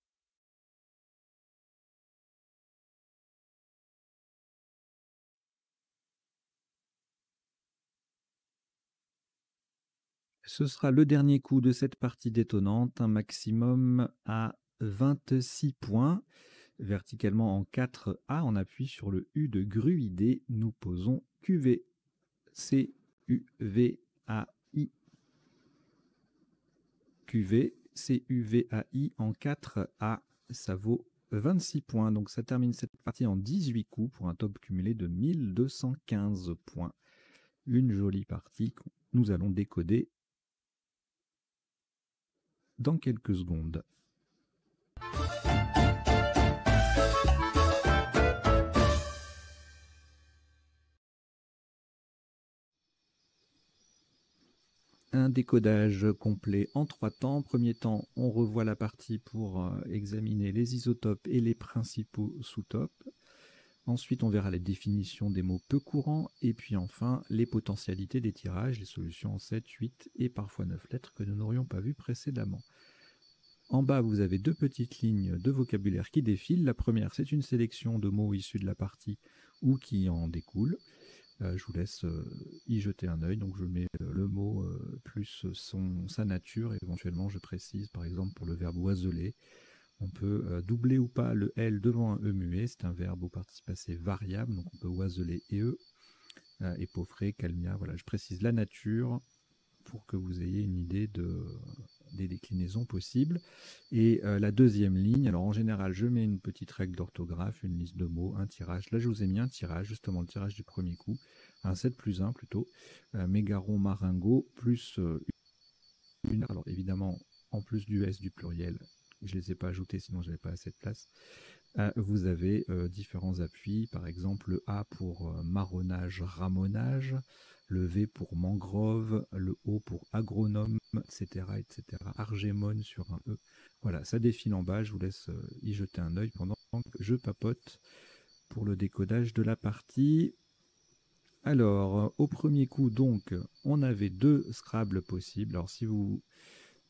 Ce sera le dernier coup de cette partie détonnante, un maximum à 26 points. Verticalement en 4A, on appuie sur le U de gruidé, nous posons QV. C, U, V, A, I. QV, CUVAI en 4A, ça vaut 26 points. Donc ça termine cette partie en 18 coups pour un top cumulé de 1215 points. Une jolie partie que nous allons décoder dans quelques secondes. Décodage complet en trois temps. Premier temps, on revoit la partie pour euh, examiner les isotopes et les principaux sous-topes. Ensuite, on verra les définitions des mots peu courants. Et puis enfin, les potentialités des tirages, les solutions en 7, 8 et parfois 9 lettres que nous n'aurions pas vues précédemment. En bas, vous avez deux petites lignes de vocabulaire qui défilent. La première, c'est une sélection de mots issus de la partie ou qui en découlent. Euh, je vous laisse euh, y jeter un œil. Donc je mets euh, le mot plus son, sa nature. éventuellement, je précise, par exemple, pour le verbe oiseler, on peut doubler ou pas le L devant un E muet. C'est un verbe au participe passé variable. Donc on peut oiseler et E. Épaufré, calmia. Voilà, je précise la nature pour que vous ayez une idée de, des déclinaisons possibles. Et euh, la deuxième ligne, alors en général, je mets une petite règle d'orthographe, une liste de mots, un tirage. Là, je vous ai mis un tirage, justement le tirage du premier coup, un 7 plus 1 plutôt, euh, Mégaron Maringo, plus euh, une. Alors évidemment, en plus du S du pluriel, je ne les ai pas ajoutés, sinon je n'avais pas assez de place. Vous avez différents appuis, par exemple le A pour marronnage, ramonage, le V pour mangrove, le O pour agronome, etc., etc. Argémone sur un E. Voilà, ça défile en bas. Je vous laisse euh, y jeter un œil pendant que je papote pour le décodage de la partie. Alors, euh, au premier coup, donc, on avait deux Scrabble possibles. Alors, si vous...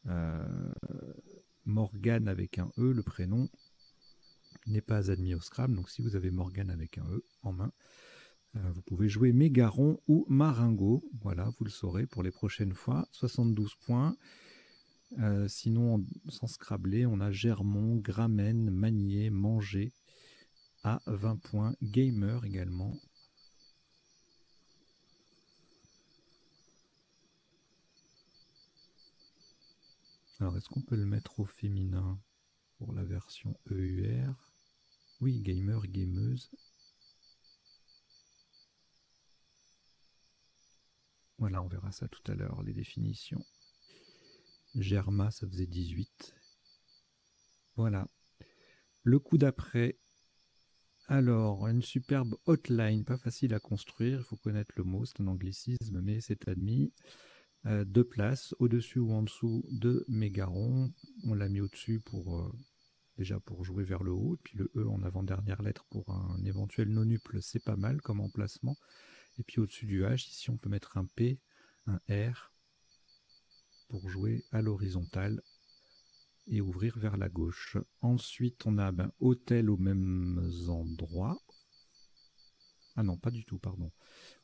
Euh, Morgane avec un E, le prénom n'est pas admis au Scrabble. Donc, si vous avez Morgane avec un E en main, euh, vous pouvez jouer Mégaron ou Maringo. Voilà, vous le saurez pour les prochaines fois. 72 points. Euh, sinon, sans scrabler, on a Germont, Gramen, Manier, Manger à 20 points. Gamer également. Alors, est-ce qu'on peut le mettre au féminin pour la version EUR Oui, gamer, gameuse. Voilà, on verra ça tout à l'heure, les définitions. Germa, ça faisait 18. Voilà. Le coup d'après. Alors, une superbe hotline, pas facile à construire, il faut connaître le mot, c'est un anglicisme, mais c'est admis. Euh, deux places, au-dessus ou en dessous de mégaron. On l'a mis au-dessus pour euh, déjà pour jouer vers le haut, puis le E en avant-dernière lettre pour un éventuel nonuple, c'est pas mal comme emplacement. Et puis au-dessus du H, ici on peut mettre un P, un R, pour jouer à l'horizontale et ouvrir vers la gauche. Ensuite, on a ben, hôtel aux mêmes endroits. Ah non, pas du tout, pardon.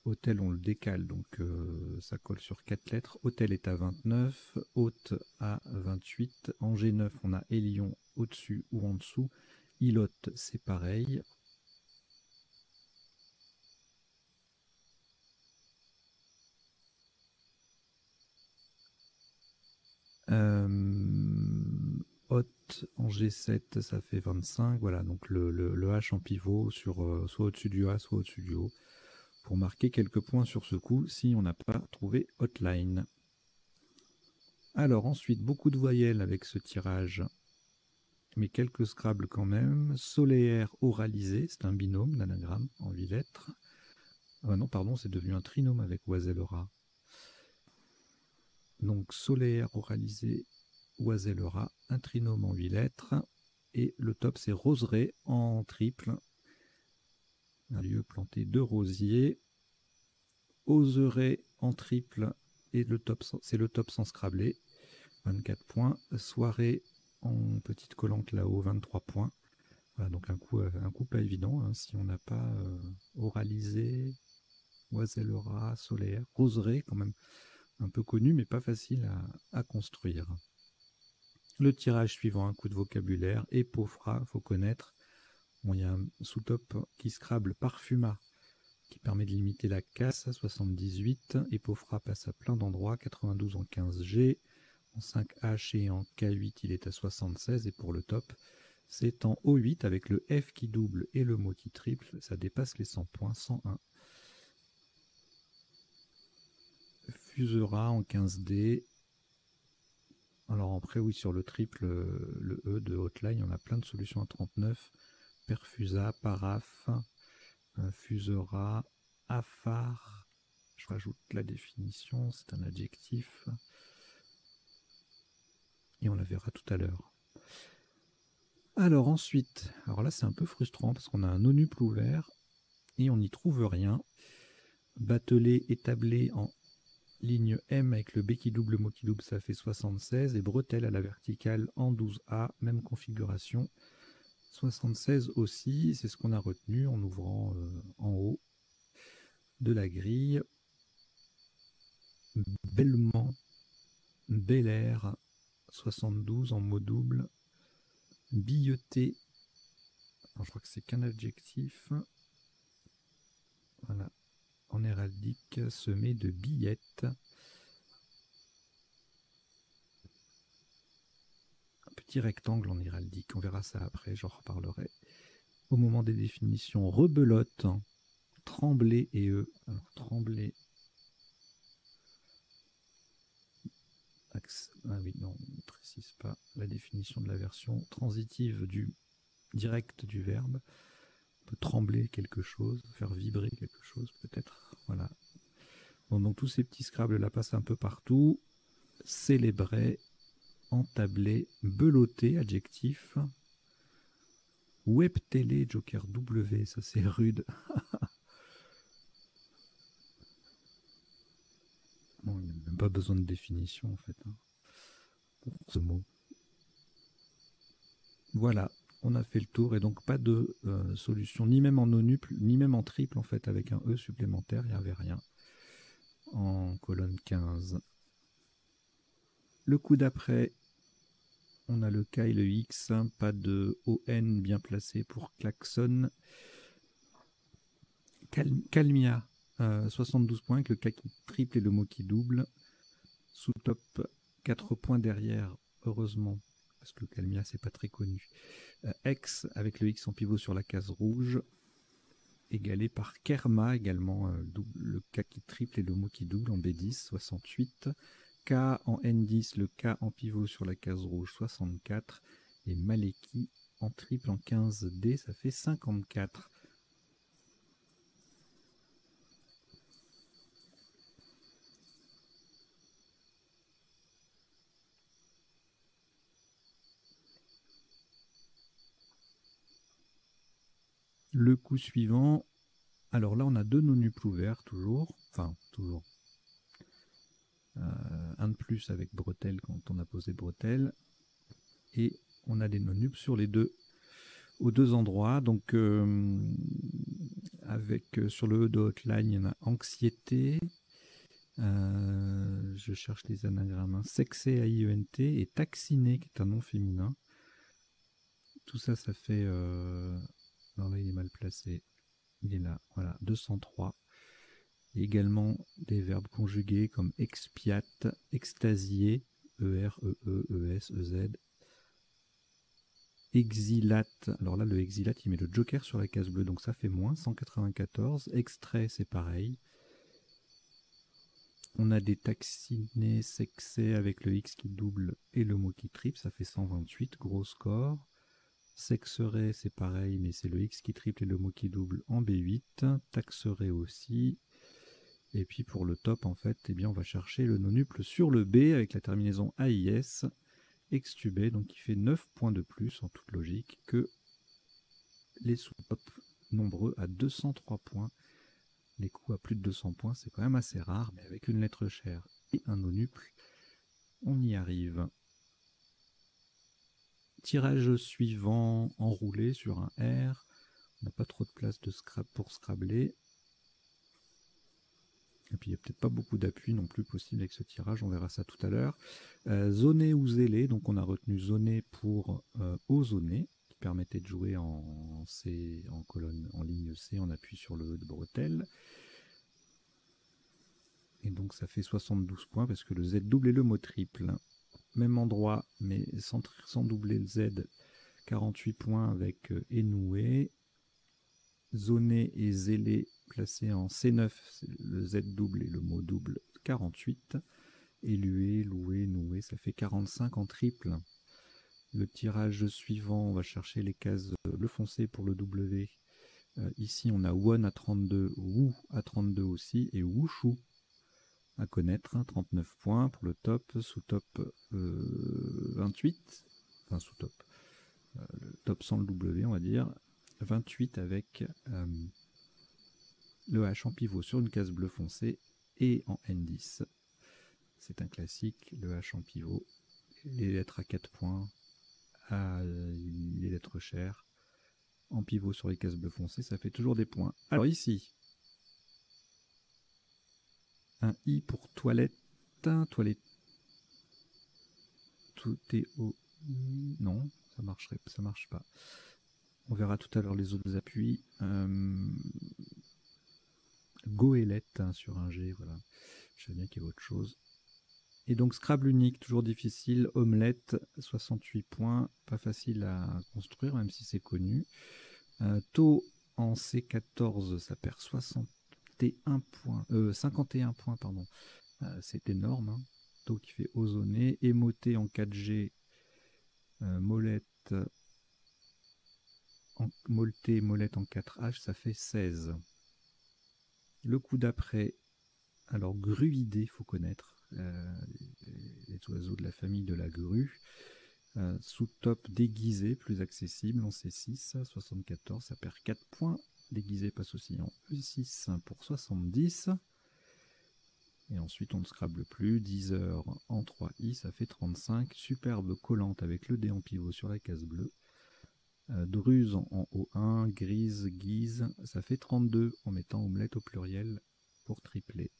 Hôtel, on le décale, donc euh, ça colle sur 4 lettres. Hôtel est à 29, hôte à 28. En G9, on a Hélion au-dessus ou en dessous. Ilote, c'est pareil. Hot en G7, ça fait 25. Voilà, donc le, H en pivot sur euh, soit au-dessus du A, soit au-dessus du O. Pour marquer quelques points sur ce coup si on n'a pas trouvé hotline. Alors ensuite, beaucoup de voyelles avec ce tirage, mais quelques Scrabble quand même. Solaire oralisé, c'est un binôme d'anagramme en 8 lettres. Ah non, pardon, c'est devenu un trinôme avec Oiselera. Donc solaire oralisé oisellera, un trinôme en 8 lettres. Et le top c'est roseraie en triple. Un lieu planté de rosiers. Oserait en triple et le top c'est le top sans scrabler. 24 points. Soirée en petite collante là-haut, 23 points. Voilà, donc un coup, un coup pas évident hein, si on n'a pas euh, oralisé, oisellera, solaire, roseraie quand même un peu connu mais pas facile à, construire. Le tirage suivant, un coup de vocabulaire, Epofra, faut connaître. Il y a un sous-top qui scrable Parfuma, qui permet de limiter la casse à 78. Epofra passe à plein d'endroits, 92 en 15G. En 5H et en K8, il est à 76. Et pour le top, c'est en O8 avec le F qui double et le mot qui triple. Ça dépasse les 100 points, 101. fusera en 15D. Alors après, oui, sur le triple, le E de hotline, on a plein de solutions à 39. Perfusa, paraf, euh, fusera, afar. Je rajoute la définition, c'est un adjectif. Et on la verra tout à l'heure. Alors ensuite, alors là c'est un peu frustrant parce qu'on a un onuple ouvert et on n'y trouve rien. Batelé établé en ligne M avec le B qui double, mot qui double, ça fait 76. Et bretelle à la verticale en 12A, même configuration. 76 aussi, c'est ce qu'on a retenu en ouvrant euh, en haut de la grille. Bellement, Bel Air, 72 en mot double. Billeté, je crois que c'est qu'un adjectif. Voilà, en héraldique semé de billettes. petit rectangle en héraldique. On verra ça après, j'en reparlerai. Au moment des définitions, rebelote, trembler et eux. Alors, trembler. Ah oui, non, on ne précise pas la définition de la version transitive du direct du verbe. Peut trembler quelque chose, faire vibrer quelque chose, peut-être. Voilà. donc tous ces petits scrabbles là passent un peu partout. Célébrer, entabler, beloter, adjectif. Web télé, Joker W, ça c'est rude. bon, il n'y a même pas besoin de définition en fait. Hein, pour ce mot. Voilà, on a fait le tour et donc pas de euh, solution, ni même en onuple, ni même en triple en fait, avec un E supplémentaire, il n'y avait rien. En colonne 15. Le coup d'après, on a le K et le X, pas de ON bien placé pour klaxon. Calmia, 72 points avec le K qui triple et le mot qui double. Sous top, 4 points derrière, heureusement, parce que Calmia c'est pas très connu. Euh, X avec le X en pivot sur la case rouge, égalé par Kerma également, euh, le K qui triple et le mot qui double en B10, 68. K en N10, le K en pivot sur la case rouge 64 et Maleki en triple en 15D, ça fait 54. Le coup suivant, alors là on a deux non-nuples ouverts toujours, enfin toujours, euh, un de plus avec bretelle quand on a posé bretelle. Et on a des non sur les deux, aux deux endroits. Donc, euh, avec euh, sur le E de hotline, il y en a anxiété. je cherche les anagrammes. Hein, sexé, A-I-E-N-T, et taxiné, qui est un nom féminin. Tout ça, ça fait. Alors là, il est mal placé. Il est là, voilà, 203 également des verbes conjugués comme expiate, extasier, E-R-E-E-E-S-E-Z, exilate, alors là le exilate il met le joker sur la case bleue donc ça fait moins, 194, extrait c'est pareil, on a des taxinés sexés avec le X qui double et le mot qui triple, ça fait 128, gros score. Sexerait, c'est pareil, mais c'est le X qui triple et le mot qui double en B8. Taxerait aussi. Et puis pour le top, en fait, eh bien, on va chercher le nonuple sur le B avec la terminaison AIS, extubé, donc qui fait 9 points de plus en toute logique que les sous-top nombreux à 203 points. Les coups à plus de 200 points, c'est quand même assez rare, mais avec une lettre chère et un nonuple, on y arrive. Tirage suivant, enroulé sur un R. On n'a pas trop de place de scrap pour scrabler. Et puis il n'y a peut-être pas beaucoup d'appui non plus possible avec ce tirage, on verra ça tout à l'heure. Euh, zoné ou zélé, donc on a retenu zoné pour euh, ozoné, qui permettait de jouer en C, en colonne, en ligne C, on appuie sur le de bretelle. Et donc ça fait 72 points parce que le Z double et le mot triple. Même endroit, mais sans, sans doubler le Z, 48 points avec euh, énoué. Zoné et zélé placé en C9, le Z double et le mot double 48. Élué, loué, noué, ça fait 45 en triple. Le tirage suivant, on va chercher les cases, euh, le foncé pour le W. Euh, ici, on a Won à 32, Wu à 32 aussi, et Wushu à connaître, 39 hein, points pour le top, sous-top 28, euh, enfin sous-top, le top sans le W, on va dire, 28 avec le H en pivot sur une case bleue foncée et en N10. C'est un classique, le H en pivot, les lettres à 4 points, les lettres chères, en pivot sur les cases bleues foncées, ça fait toujours des points. Alors ici, un I pour toilette, toilette, tout est au... Non, ça marcherait, ça marche pas. On verra tout à l'heure les autres appuis. Euh, goélette hein, sur un G, voilà. Je sais bien qu'il y a autre chose. Et donc Scrabble unique, toujours difficile. Omelette, 68 points. Pas facile à construire, même si c'est connu. Euh, taux en C14, ça perd 61 points. 51 euh, points, pardon. Euh, c'est énorme. Hein. Taux qui fait ozonné. Émoté en 4G. molette en molette en 4H, ça fait 16. Le coup d'après, alors gruidé, faut connaître. Euh, les, oiseaux de la famille de la grue. Euh, sous-top déguisé, plus accessible en C6, 74, ça perd 4 points. Déguisé passe aussi en E6 pour 70. Et ensuite on ne scrable plus, 10 heures en 3i, ça fait 35. Superbe collante avec le dé en pivot sur la case bleue. Euh, Druse en O1, Grise, Guise, ça fait 32 en mettant omelette au pluriel pour tripler.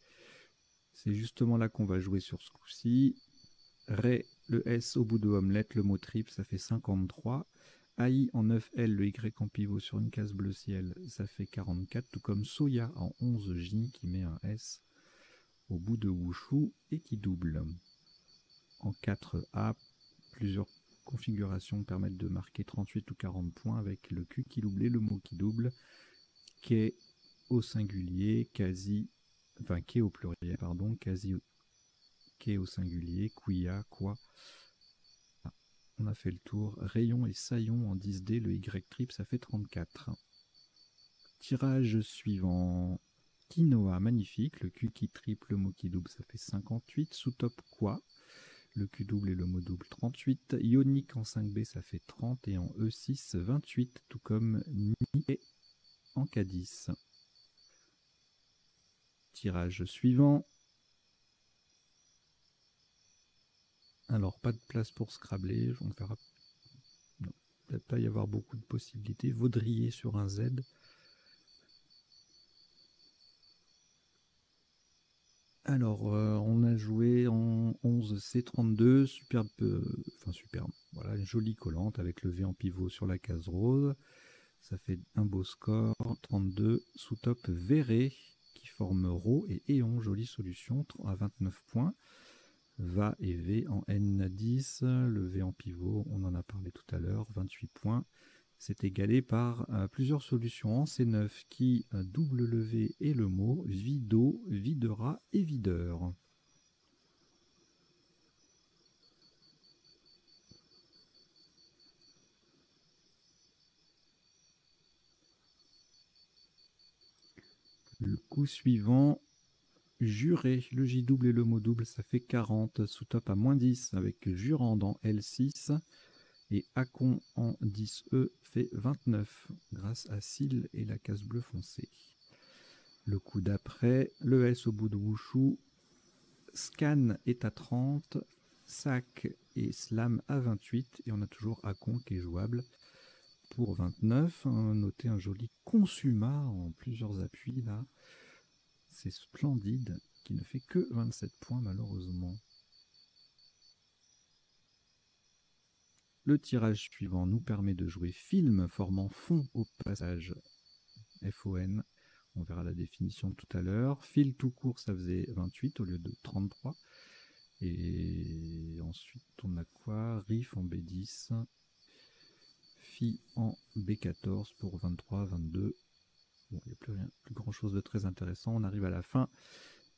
C'est justement là qu'on va jouer sur ce coup-ci. Ré, le S au bout de omelette, le mot triple, ça fait 53. AI en 9L, le Y en pivot sur une case bleu ciel, ça fait 44, tout comme Soya en 11J qui met un S au bout de Wushu et qui double. En 4A, plusieurs configurations permettent de marquer 38 ou 40 points avec le Q qui double et le mot qui double, qui au singulier, quasi enfin qui au pluriel, pardon, quasi qui au singulier, quia, quoi. On a fait le tour. Rayon et saillon en 10D, le Y trip, ça fait 34. Tirage suivant. Quinoa, magnifique. Le Q qui triple, le mot qui double, ça fait 58. Sous-top, quoi? Le Q double et le mot double, 38. Ionique en 5B, ça fait 30. Et en E6, 28. Tout comme Ni en K10 tirage suivant. Alors, pas de place pour scrabler, on verra. Peut-être pas y avoir beaucoup de possibilités. Vaudrier sur un Z. Alors, euh, on a joué en 11C32, superbe, euh, enfin superbe, voilà, une jolie collante avec le V en pivot sur la case rose. Ça fait un beau score, 32, sous top verré forme Rho et Éon, jolie solution, à 29 points. Va et V en N10, le V en pivot, on en a parlé tout à l'heure, 28 points. C'est égalé par euh, plusieurs solutions en C9 qui euh, double le V et le mot, vido, videra et videur. Le coup suivant, juré. Le J double et le mot double, ça fait 40. Sous top à moins 10 avec jurand en L6. Et Acon en 10E fait 29 grâce à Sil et la case bleue foncée. Le coup d'après, le S au bout de Wushu. Scan est à 30. Sac et Slam à 28. Et on a toujours Acon qui est jouable pour 29. Notez un joli consuma en plusieurs appuis là. C'est splendide, qui ne fait que 27 points malheureusement. Le tirage suivant nous permet de jouer film formant fond au passage FON. On verra la définition tout à l'heure. Fil tout court, ça faisait 28 au lieu de 33. Et ensuite, on a quoi? Riff en B10 en B14 pour 23, 22. Il n'y a plus, rien, plus grand chose de très intéressant. On arrive à la fin.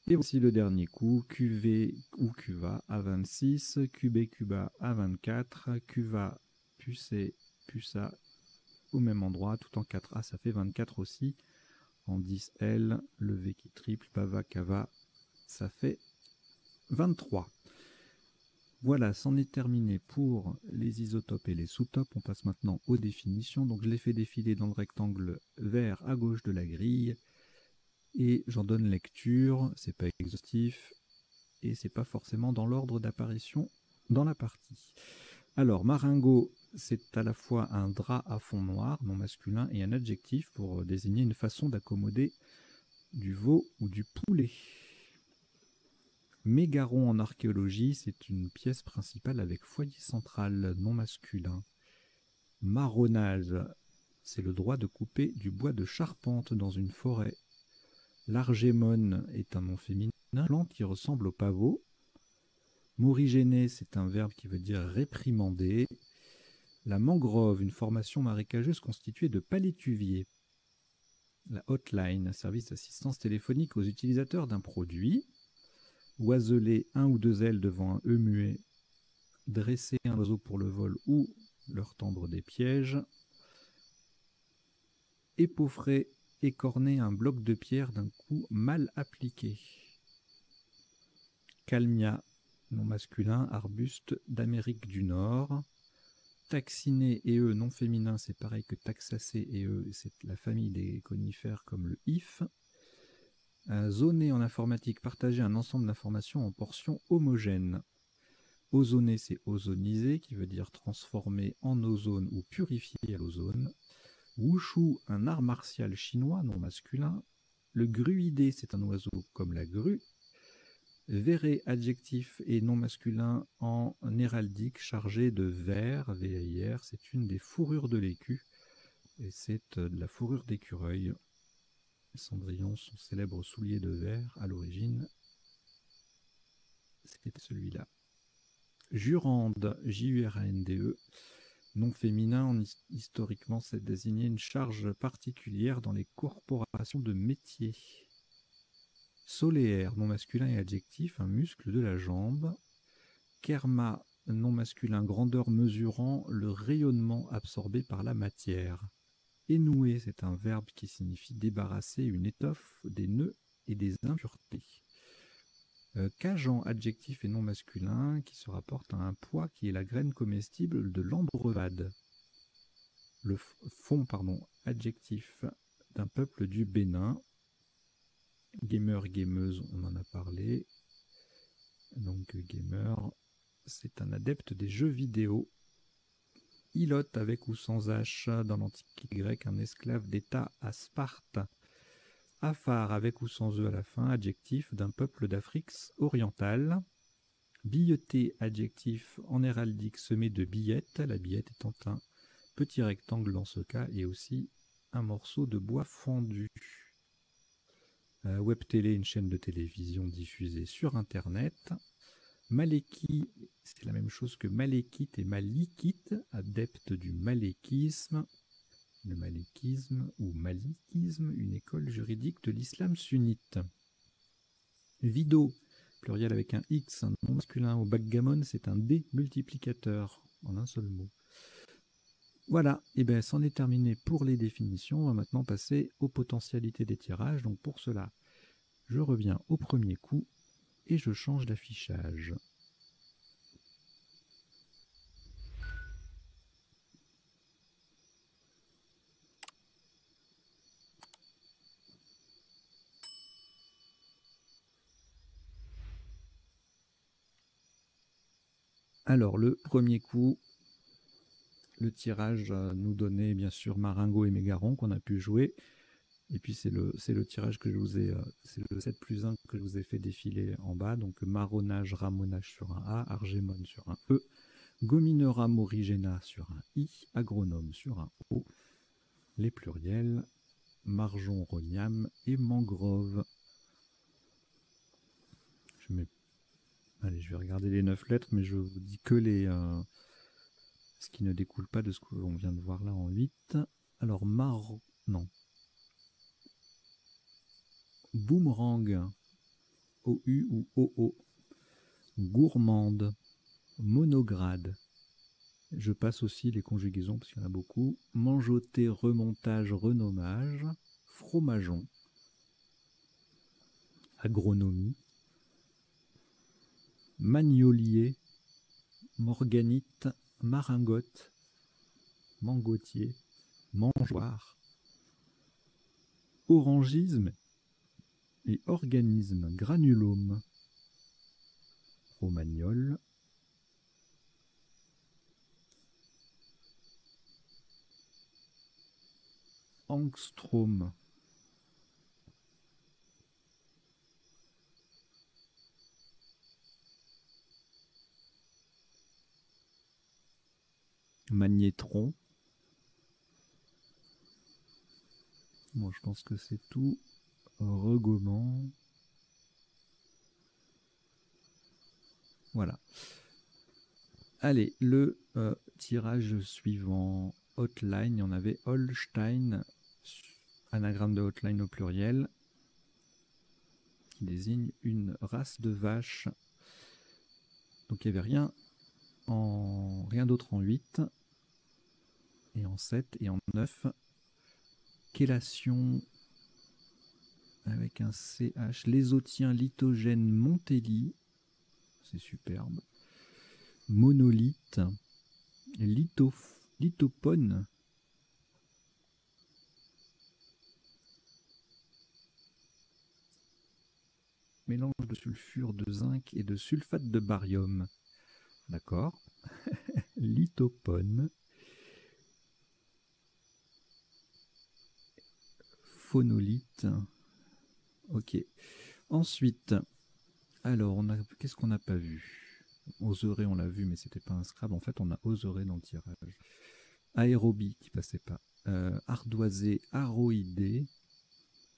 Et voici le dernier coup, QV ou QVA à 26, QB QBA à 24, QVA Pucé Pusa au même endroit, tout en 4A, ça fait 24 aussi. En 10L, le V qui triple, Bava Kava, ça fait 23. Voilà, c'en est terminé pour les isotopes et les sous-topes. On passe maintenant aux définitions. Donc je les fais défiler dans le rectangle vert à gauche de la grille. Et j'en donne lecture. C'est pas exhaustif. Et c'est pas forcément dans l'ordre d'apparition dans la partie. Alors, maringo, c'est à la fois un drap à fond noir, non masculin, et un adjectif pour désigner une façon d'accommoder du veau ou du poulet. Mégaron en archéologie, c'est une pièce principale avec foyer central non masculin. Marronnage, c'est le droit de couper du bois de charpente dans une forêt. L'argémone est un nom féminin, plante qui ressemble au pavot. Morigéné, c'est un verbe qui veut dire réprimander. La mangrove, une formation marécageuse constituée de palétuviers. La hotline, un service d'assistance téléphonique aux utilisateurs d'un produit. Oiseler un ou deux ailes devant un E muet. Dresser un oiseau pour le vol ou leur tendre des pièges. Épaufrer, écorner un bloc de pierre d'un coup mal appliqué. Calmia, nom masculin, arbuste d'Amérique du Nord. Taxiné et eux, non féminin, c'est pareil que taxacé et eux, c'est la famille des conifères comme le if. Zoné en informatique, partager un ensemble d'informations en portions homogènes. Ozoné, c'est ozoniser, qui veut dire transformer en ozone ou purifier l'ozone. Wushu, un art martial chinois non masculin. Le gruidé, c'est un oiseau comme la grue. Véré, adjectif et nom masculin en héraldique chargé de vert, VIR, c'est une des fourrures de l'écu, et c'est euh, de la fourrure d'écureuil. Cendrillon, son célèbre soulier de verre, à l'origine, c'était celui-là. Jurande, J-U-R-A-N-D-E, nom féminin, historiquement, c'est désigné une charge particulière dans les corporations de métiers. Soléaire, nom masculin et adjectif, un muscle de la jambe. Kerma, nom masculin, grandeur mesurant le rayonnement absorbé par la matière. Énouer, c'est un verbe qui signifie débarrasser une étoffe des nœuds et des impuretés. Euh, adjectif et nom masculin, qui se rapporte à un pois qui est la graine comestible de l'ambrevade. Le fond, pardon, adjectif d'un peuple du Bénin, Gamer, gameuse, on en a parlé. Donc gamer, c'est un adepte des jeux vidéo. Ilote avec ou sans H dans l'Antiquité grecque, un esclave d'État à Sparte. Afar avec ou sans E à la fin, adjectif d'un peuple d'Afrique orientale. Billeté, adjectif en héraldique semé de billettes, la billette étant un petit rectangle dans ce cas et aussi un morceau de bois fondu. Euh, Web Télé, une chaîne de télévision diffusée sur Internet. Maleki, c'est la même chose que Malékite et Malikite, adepte du malékisme. Le malékisme ou malikisme, une école juridique de l'islam sunnite. Vido, pluriel avec un X, un nom masculin au backgammon, c'est un démultiplicateur en un seul mot. Voilà, et bien c'en est terminé pour les définitions. On va maintenant passer aux potentialités des tirages. Donc pour cela, je reviens au premier coup et je change d'affichage. Alors le premier coup, le tirage nous donnait bien sûr Maringo et Mégaron qu'on a pu jouer. Et puis c'est le, le tirage que je vous ai, euh, c'est le 7 plus 1 que je vous ai fait défiler en bas. Donc marronnage, ramonage sur un A, argémone sur un E, gominera morigena sur un I, agronome sur un O, les pluriels, marjon, rognam et mangrove. Je mets... Allez, je vais regarder les 9 lettres, mais je vous dis que les... Euh, ce qui ne découle pas de ce qu'on vient de voir là en 8. Alors, mar... Non. Boomerang. OU ou OO. Gourmande. Monograde. Je passe aussi les conjugaisons parce qu'il y en a beaucoup. Mangeoté, remontage, renommage. Fromageon. Agronomie. Magnolier. Morganite maringotte, mangotier, mangeoire, orangisme et organisme granulome, romagnol, angstrom, magnétron. Bon, je pense que c'est tout. Regomment. Voilà. Allez, le euh, tirage suivant. Hotline, on avait Holstein, anagramme de Hotline au pluriel, qui désigne une race de vache. Donc il n'y avait rien en rien d'autre en 8 et en 7 et en 9. Chélation avec un CH, lésotien lithogène Montelli, c'est superbe. Monolithe, lithopone, mélange de sulfure de zinc et de sulfate de barium. D'accord. Lithopone. Phonolite. Ok. Ensuite, alors, qu'est-ce qu'on n'a pas vu? Oseré, on l'a vu, mais c'était pas un Scrabble. En fait, on a Oseré dans le tirage. Aérobie qui passait pas. Euh, ardoisé, aroïdé.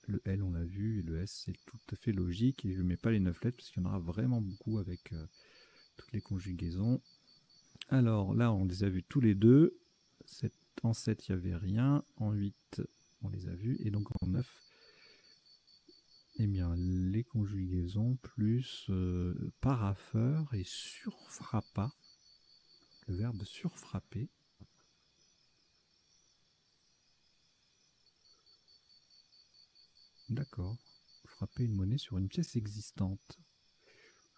Le L, on l'a vu, et le S, c'est tout à fait logique. Et je ne mets pas les 9 lettres parce qu'il y en aura vraiment beaucoup avec euh, toutes les conjugaisons. Alors là, on les a vus tous les deux. en 7, il n'y avait rien. En 8, on les a vus. Et donc en 9, eh bien, les conjugaisons plus euh, et surfrappa. Le verbe surfrapper. D'accord. Frapper une monnaie sur une pièce existante.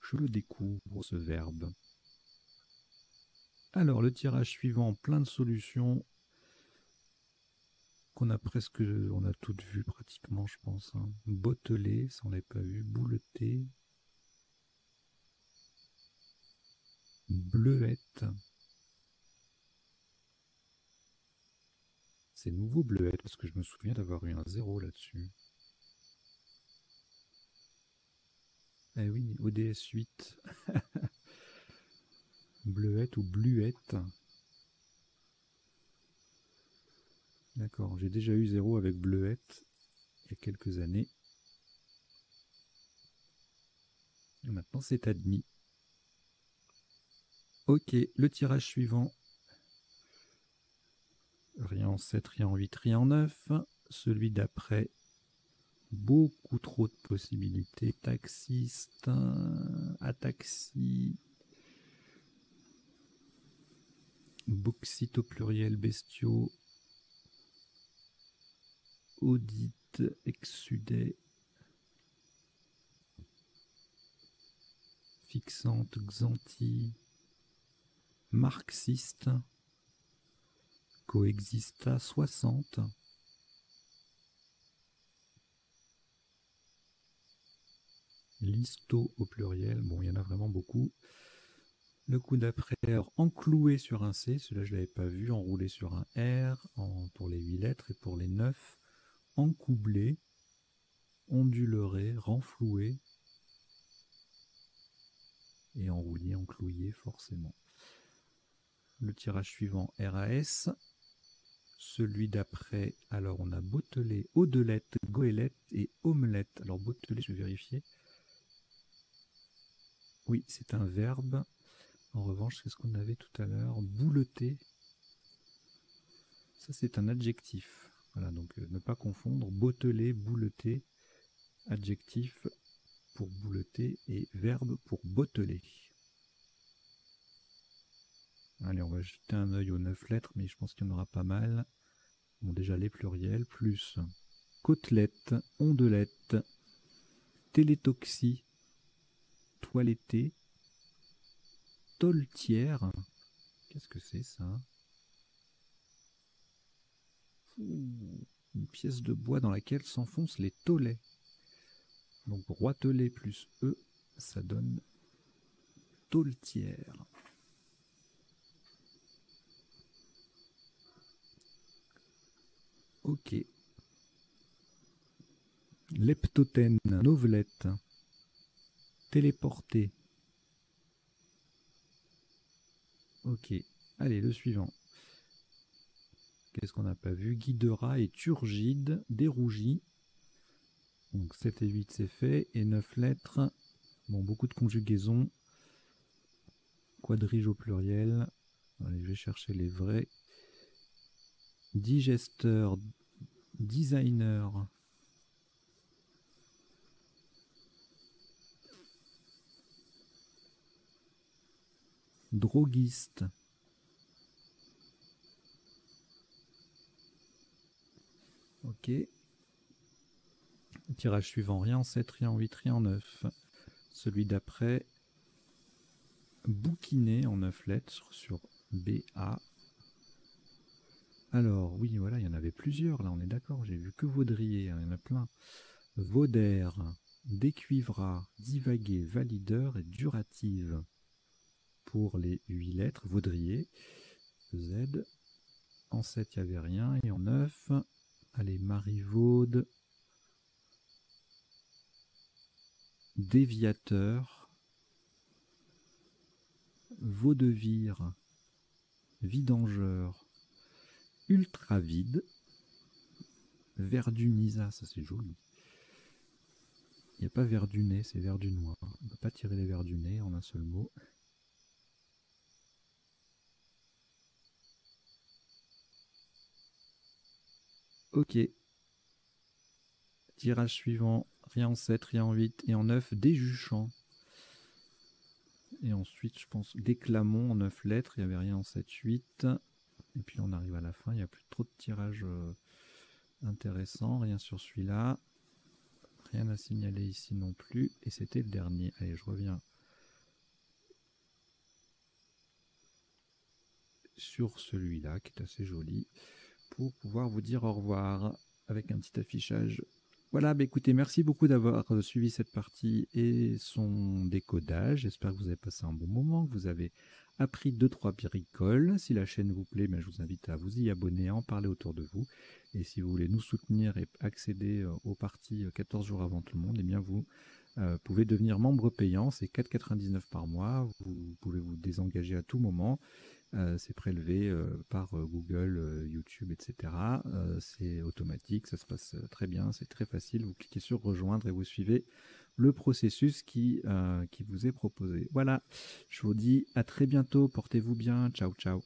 Je le découvre, ce verbe. Alors, le tirage suivant, plein de solutions qu'on a presque, on a toutes vues pratiquement, je pense. Hein. Ça on l'avait pas vu. Bouleté. Bleuette. C'est nouveau bleuette parce que je me souviens d'avoir eu un zéro là-dessus. Eh oui, ODS 8. Bleuette ou Bluette. D'accord, j'ai déjà eu 0 avec Bleuette il y a quelques années. Et maintenant c'est admis. Ok, le tirage suivant. Rien en 7, rien en 8, rien en 9. Celui d'après, beaucoup trop de possibilités. Taxiste, ataxi, bauxite au pluriel, bestiaux, audite, exsudé, fixante, xanti, marxiste, coexista 60, listo au pluriel, bon il y en a vraiment beaucoup. Le coup d'après, encloué sur un C, celui-là je l'avais pas vu, enroulé sur un R pour les 8 lettres et pour les 9, encoublé, onduleret, renfloué et enroulé, enclouillé forcément. Le tirage suivant, RAS. Celui d'après, alors on a bottelé, audelette, goélette et omelette. Alors bottelé, je vais vérifier. Oui, c'est un verbe. En revanche, qu'est-ce qu'on avait tout à l'heure Bouleté. Ça, c'est un adjectif. Voilà, donc euh, ne pas confondre. Bottelé, bouleté. Adjectif pour bouleter et verbe pour botteler. Allez, on va jeter un œil aux neuf lettres, mais je pense qu'il y en aura pas mal. Bon, déjà les pluriels, plus côtelette, ondelette, télétoxie, toiletté, toltière. Qu'est-ce que c'est ça? Une pièce de bois dans laquelle s'enfoncent les tolets. Donc roitelet plus E, ça donne toltière. Ok. Leptotène, novelette, téléporté. Ok, allez, le suivant. Qu'est-ce qu'on n'a pas vu Guidera et turgide, dérougi. Donc 7 et 8 c'est fait. Et 9 lettres. Bon, beaucoup de conjugaisons. quadrige au pluriel. Allez, je vais chercher les vrais. Digesteur, designer. Droguiste. Ok. Tirage suivant, rien en 7, rien en 8, rien en 9. Celui d'après, bouquiné en 9 lettres sur BA. Alors, oui, voilà, il y en avait plusieurs, là, on est d'accord. J'ai vu que Vaudrier, hein, il y en a plein. Vaudaire, Décuivra, Divaguer, Valideur et Durative. Pour les 8 lettres, Vaudrier, Z. En 7, il n'y avait rien. Et en 9, allez, Marivaude, Déviateur, Vaudevire, Vidangeur, Ultra vide, Verdunisa, ça c'est joli. Il n'y a pas Verduné, c'est Verdunois. On ne peut pas tirer les Verdunais en un seul mot. Ok. Tirage suivant, rien en 7, rien en 8 et en 9, déjuchant. Et ensuite, je pense, déclamons en 9 lettres, il n'y avait rien en 7, 8. Et puis on arrive à la fin, il n'y a plus trop de tirages euh, intéressants, rien sur celui-là. Rien à signaler ici non plus. Et c'était le dernier. Allez, je reviens sur celui-là qui est assez joli pour pouvoir vous dire au revoir avec un petit affichage voilà, bah écoutez, merci beaucoup d'avoir euh, suivi cette partie et son décodage. J'espère que vous avez passé un bon moment, que vous avez appris 2-3 bricoles. Si la chaîne vous plaît, ben, je vous invite à vous y abonner, à en parler autour de vous. Et si vous voulez nous soutenir et accéder euh, aux parties 14 euh, jours avant tout le monde, eh bien vous pouvez devenir membre payant, c'est 4,99 par mois. Vous pouvez vous désengager à tout moment. Euh, c'est prélevé euh, par euh, Google, YouTube, etc. c'est automatique, ça se passe très bien, c'est très facile. Vous cliquez sur rejoindre et vous suivez le processus qui, qui vous est proposé. Voilà, je vous dis à très bientôt, portez-vous bien, ciao ciao.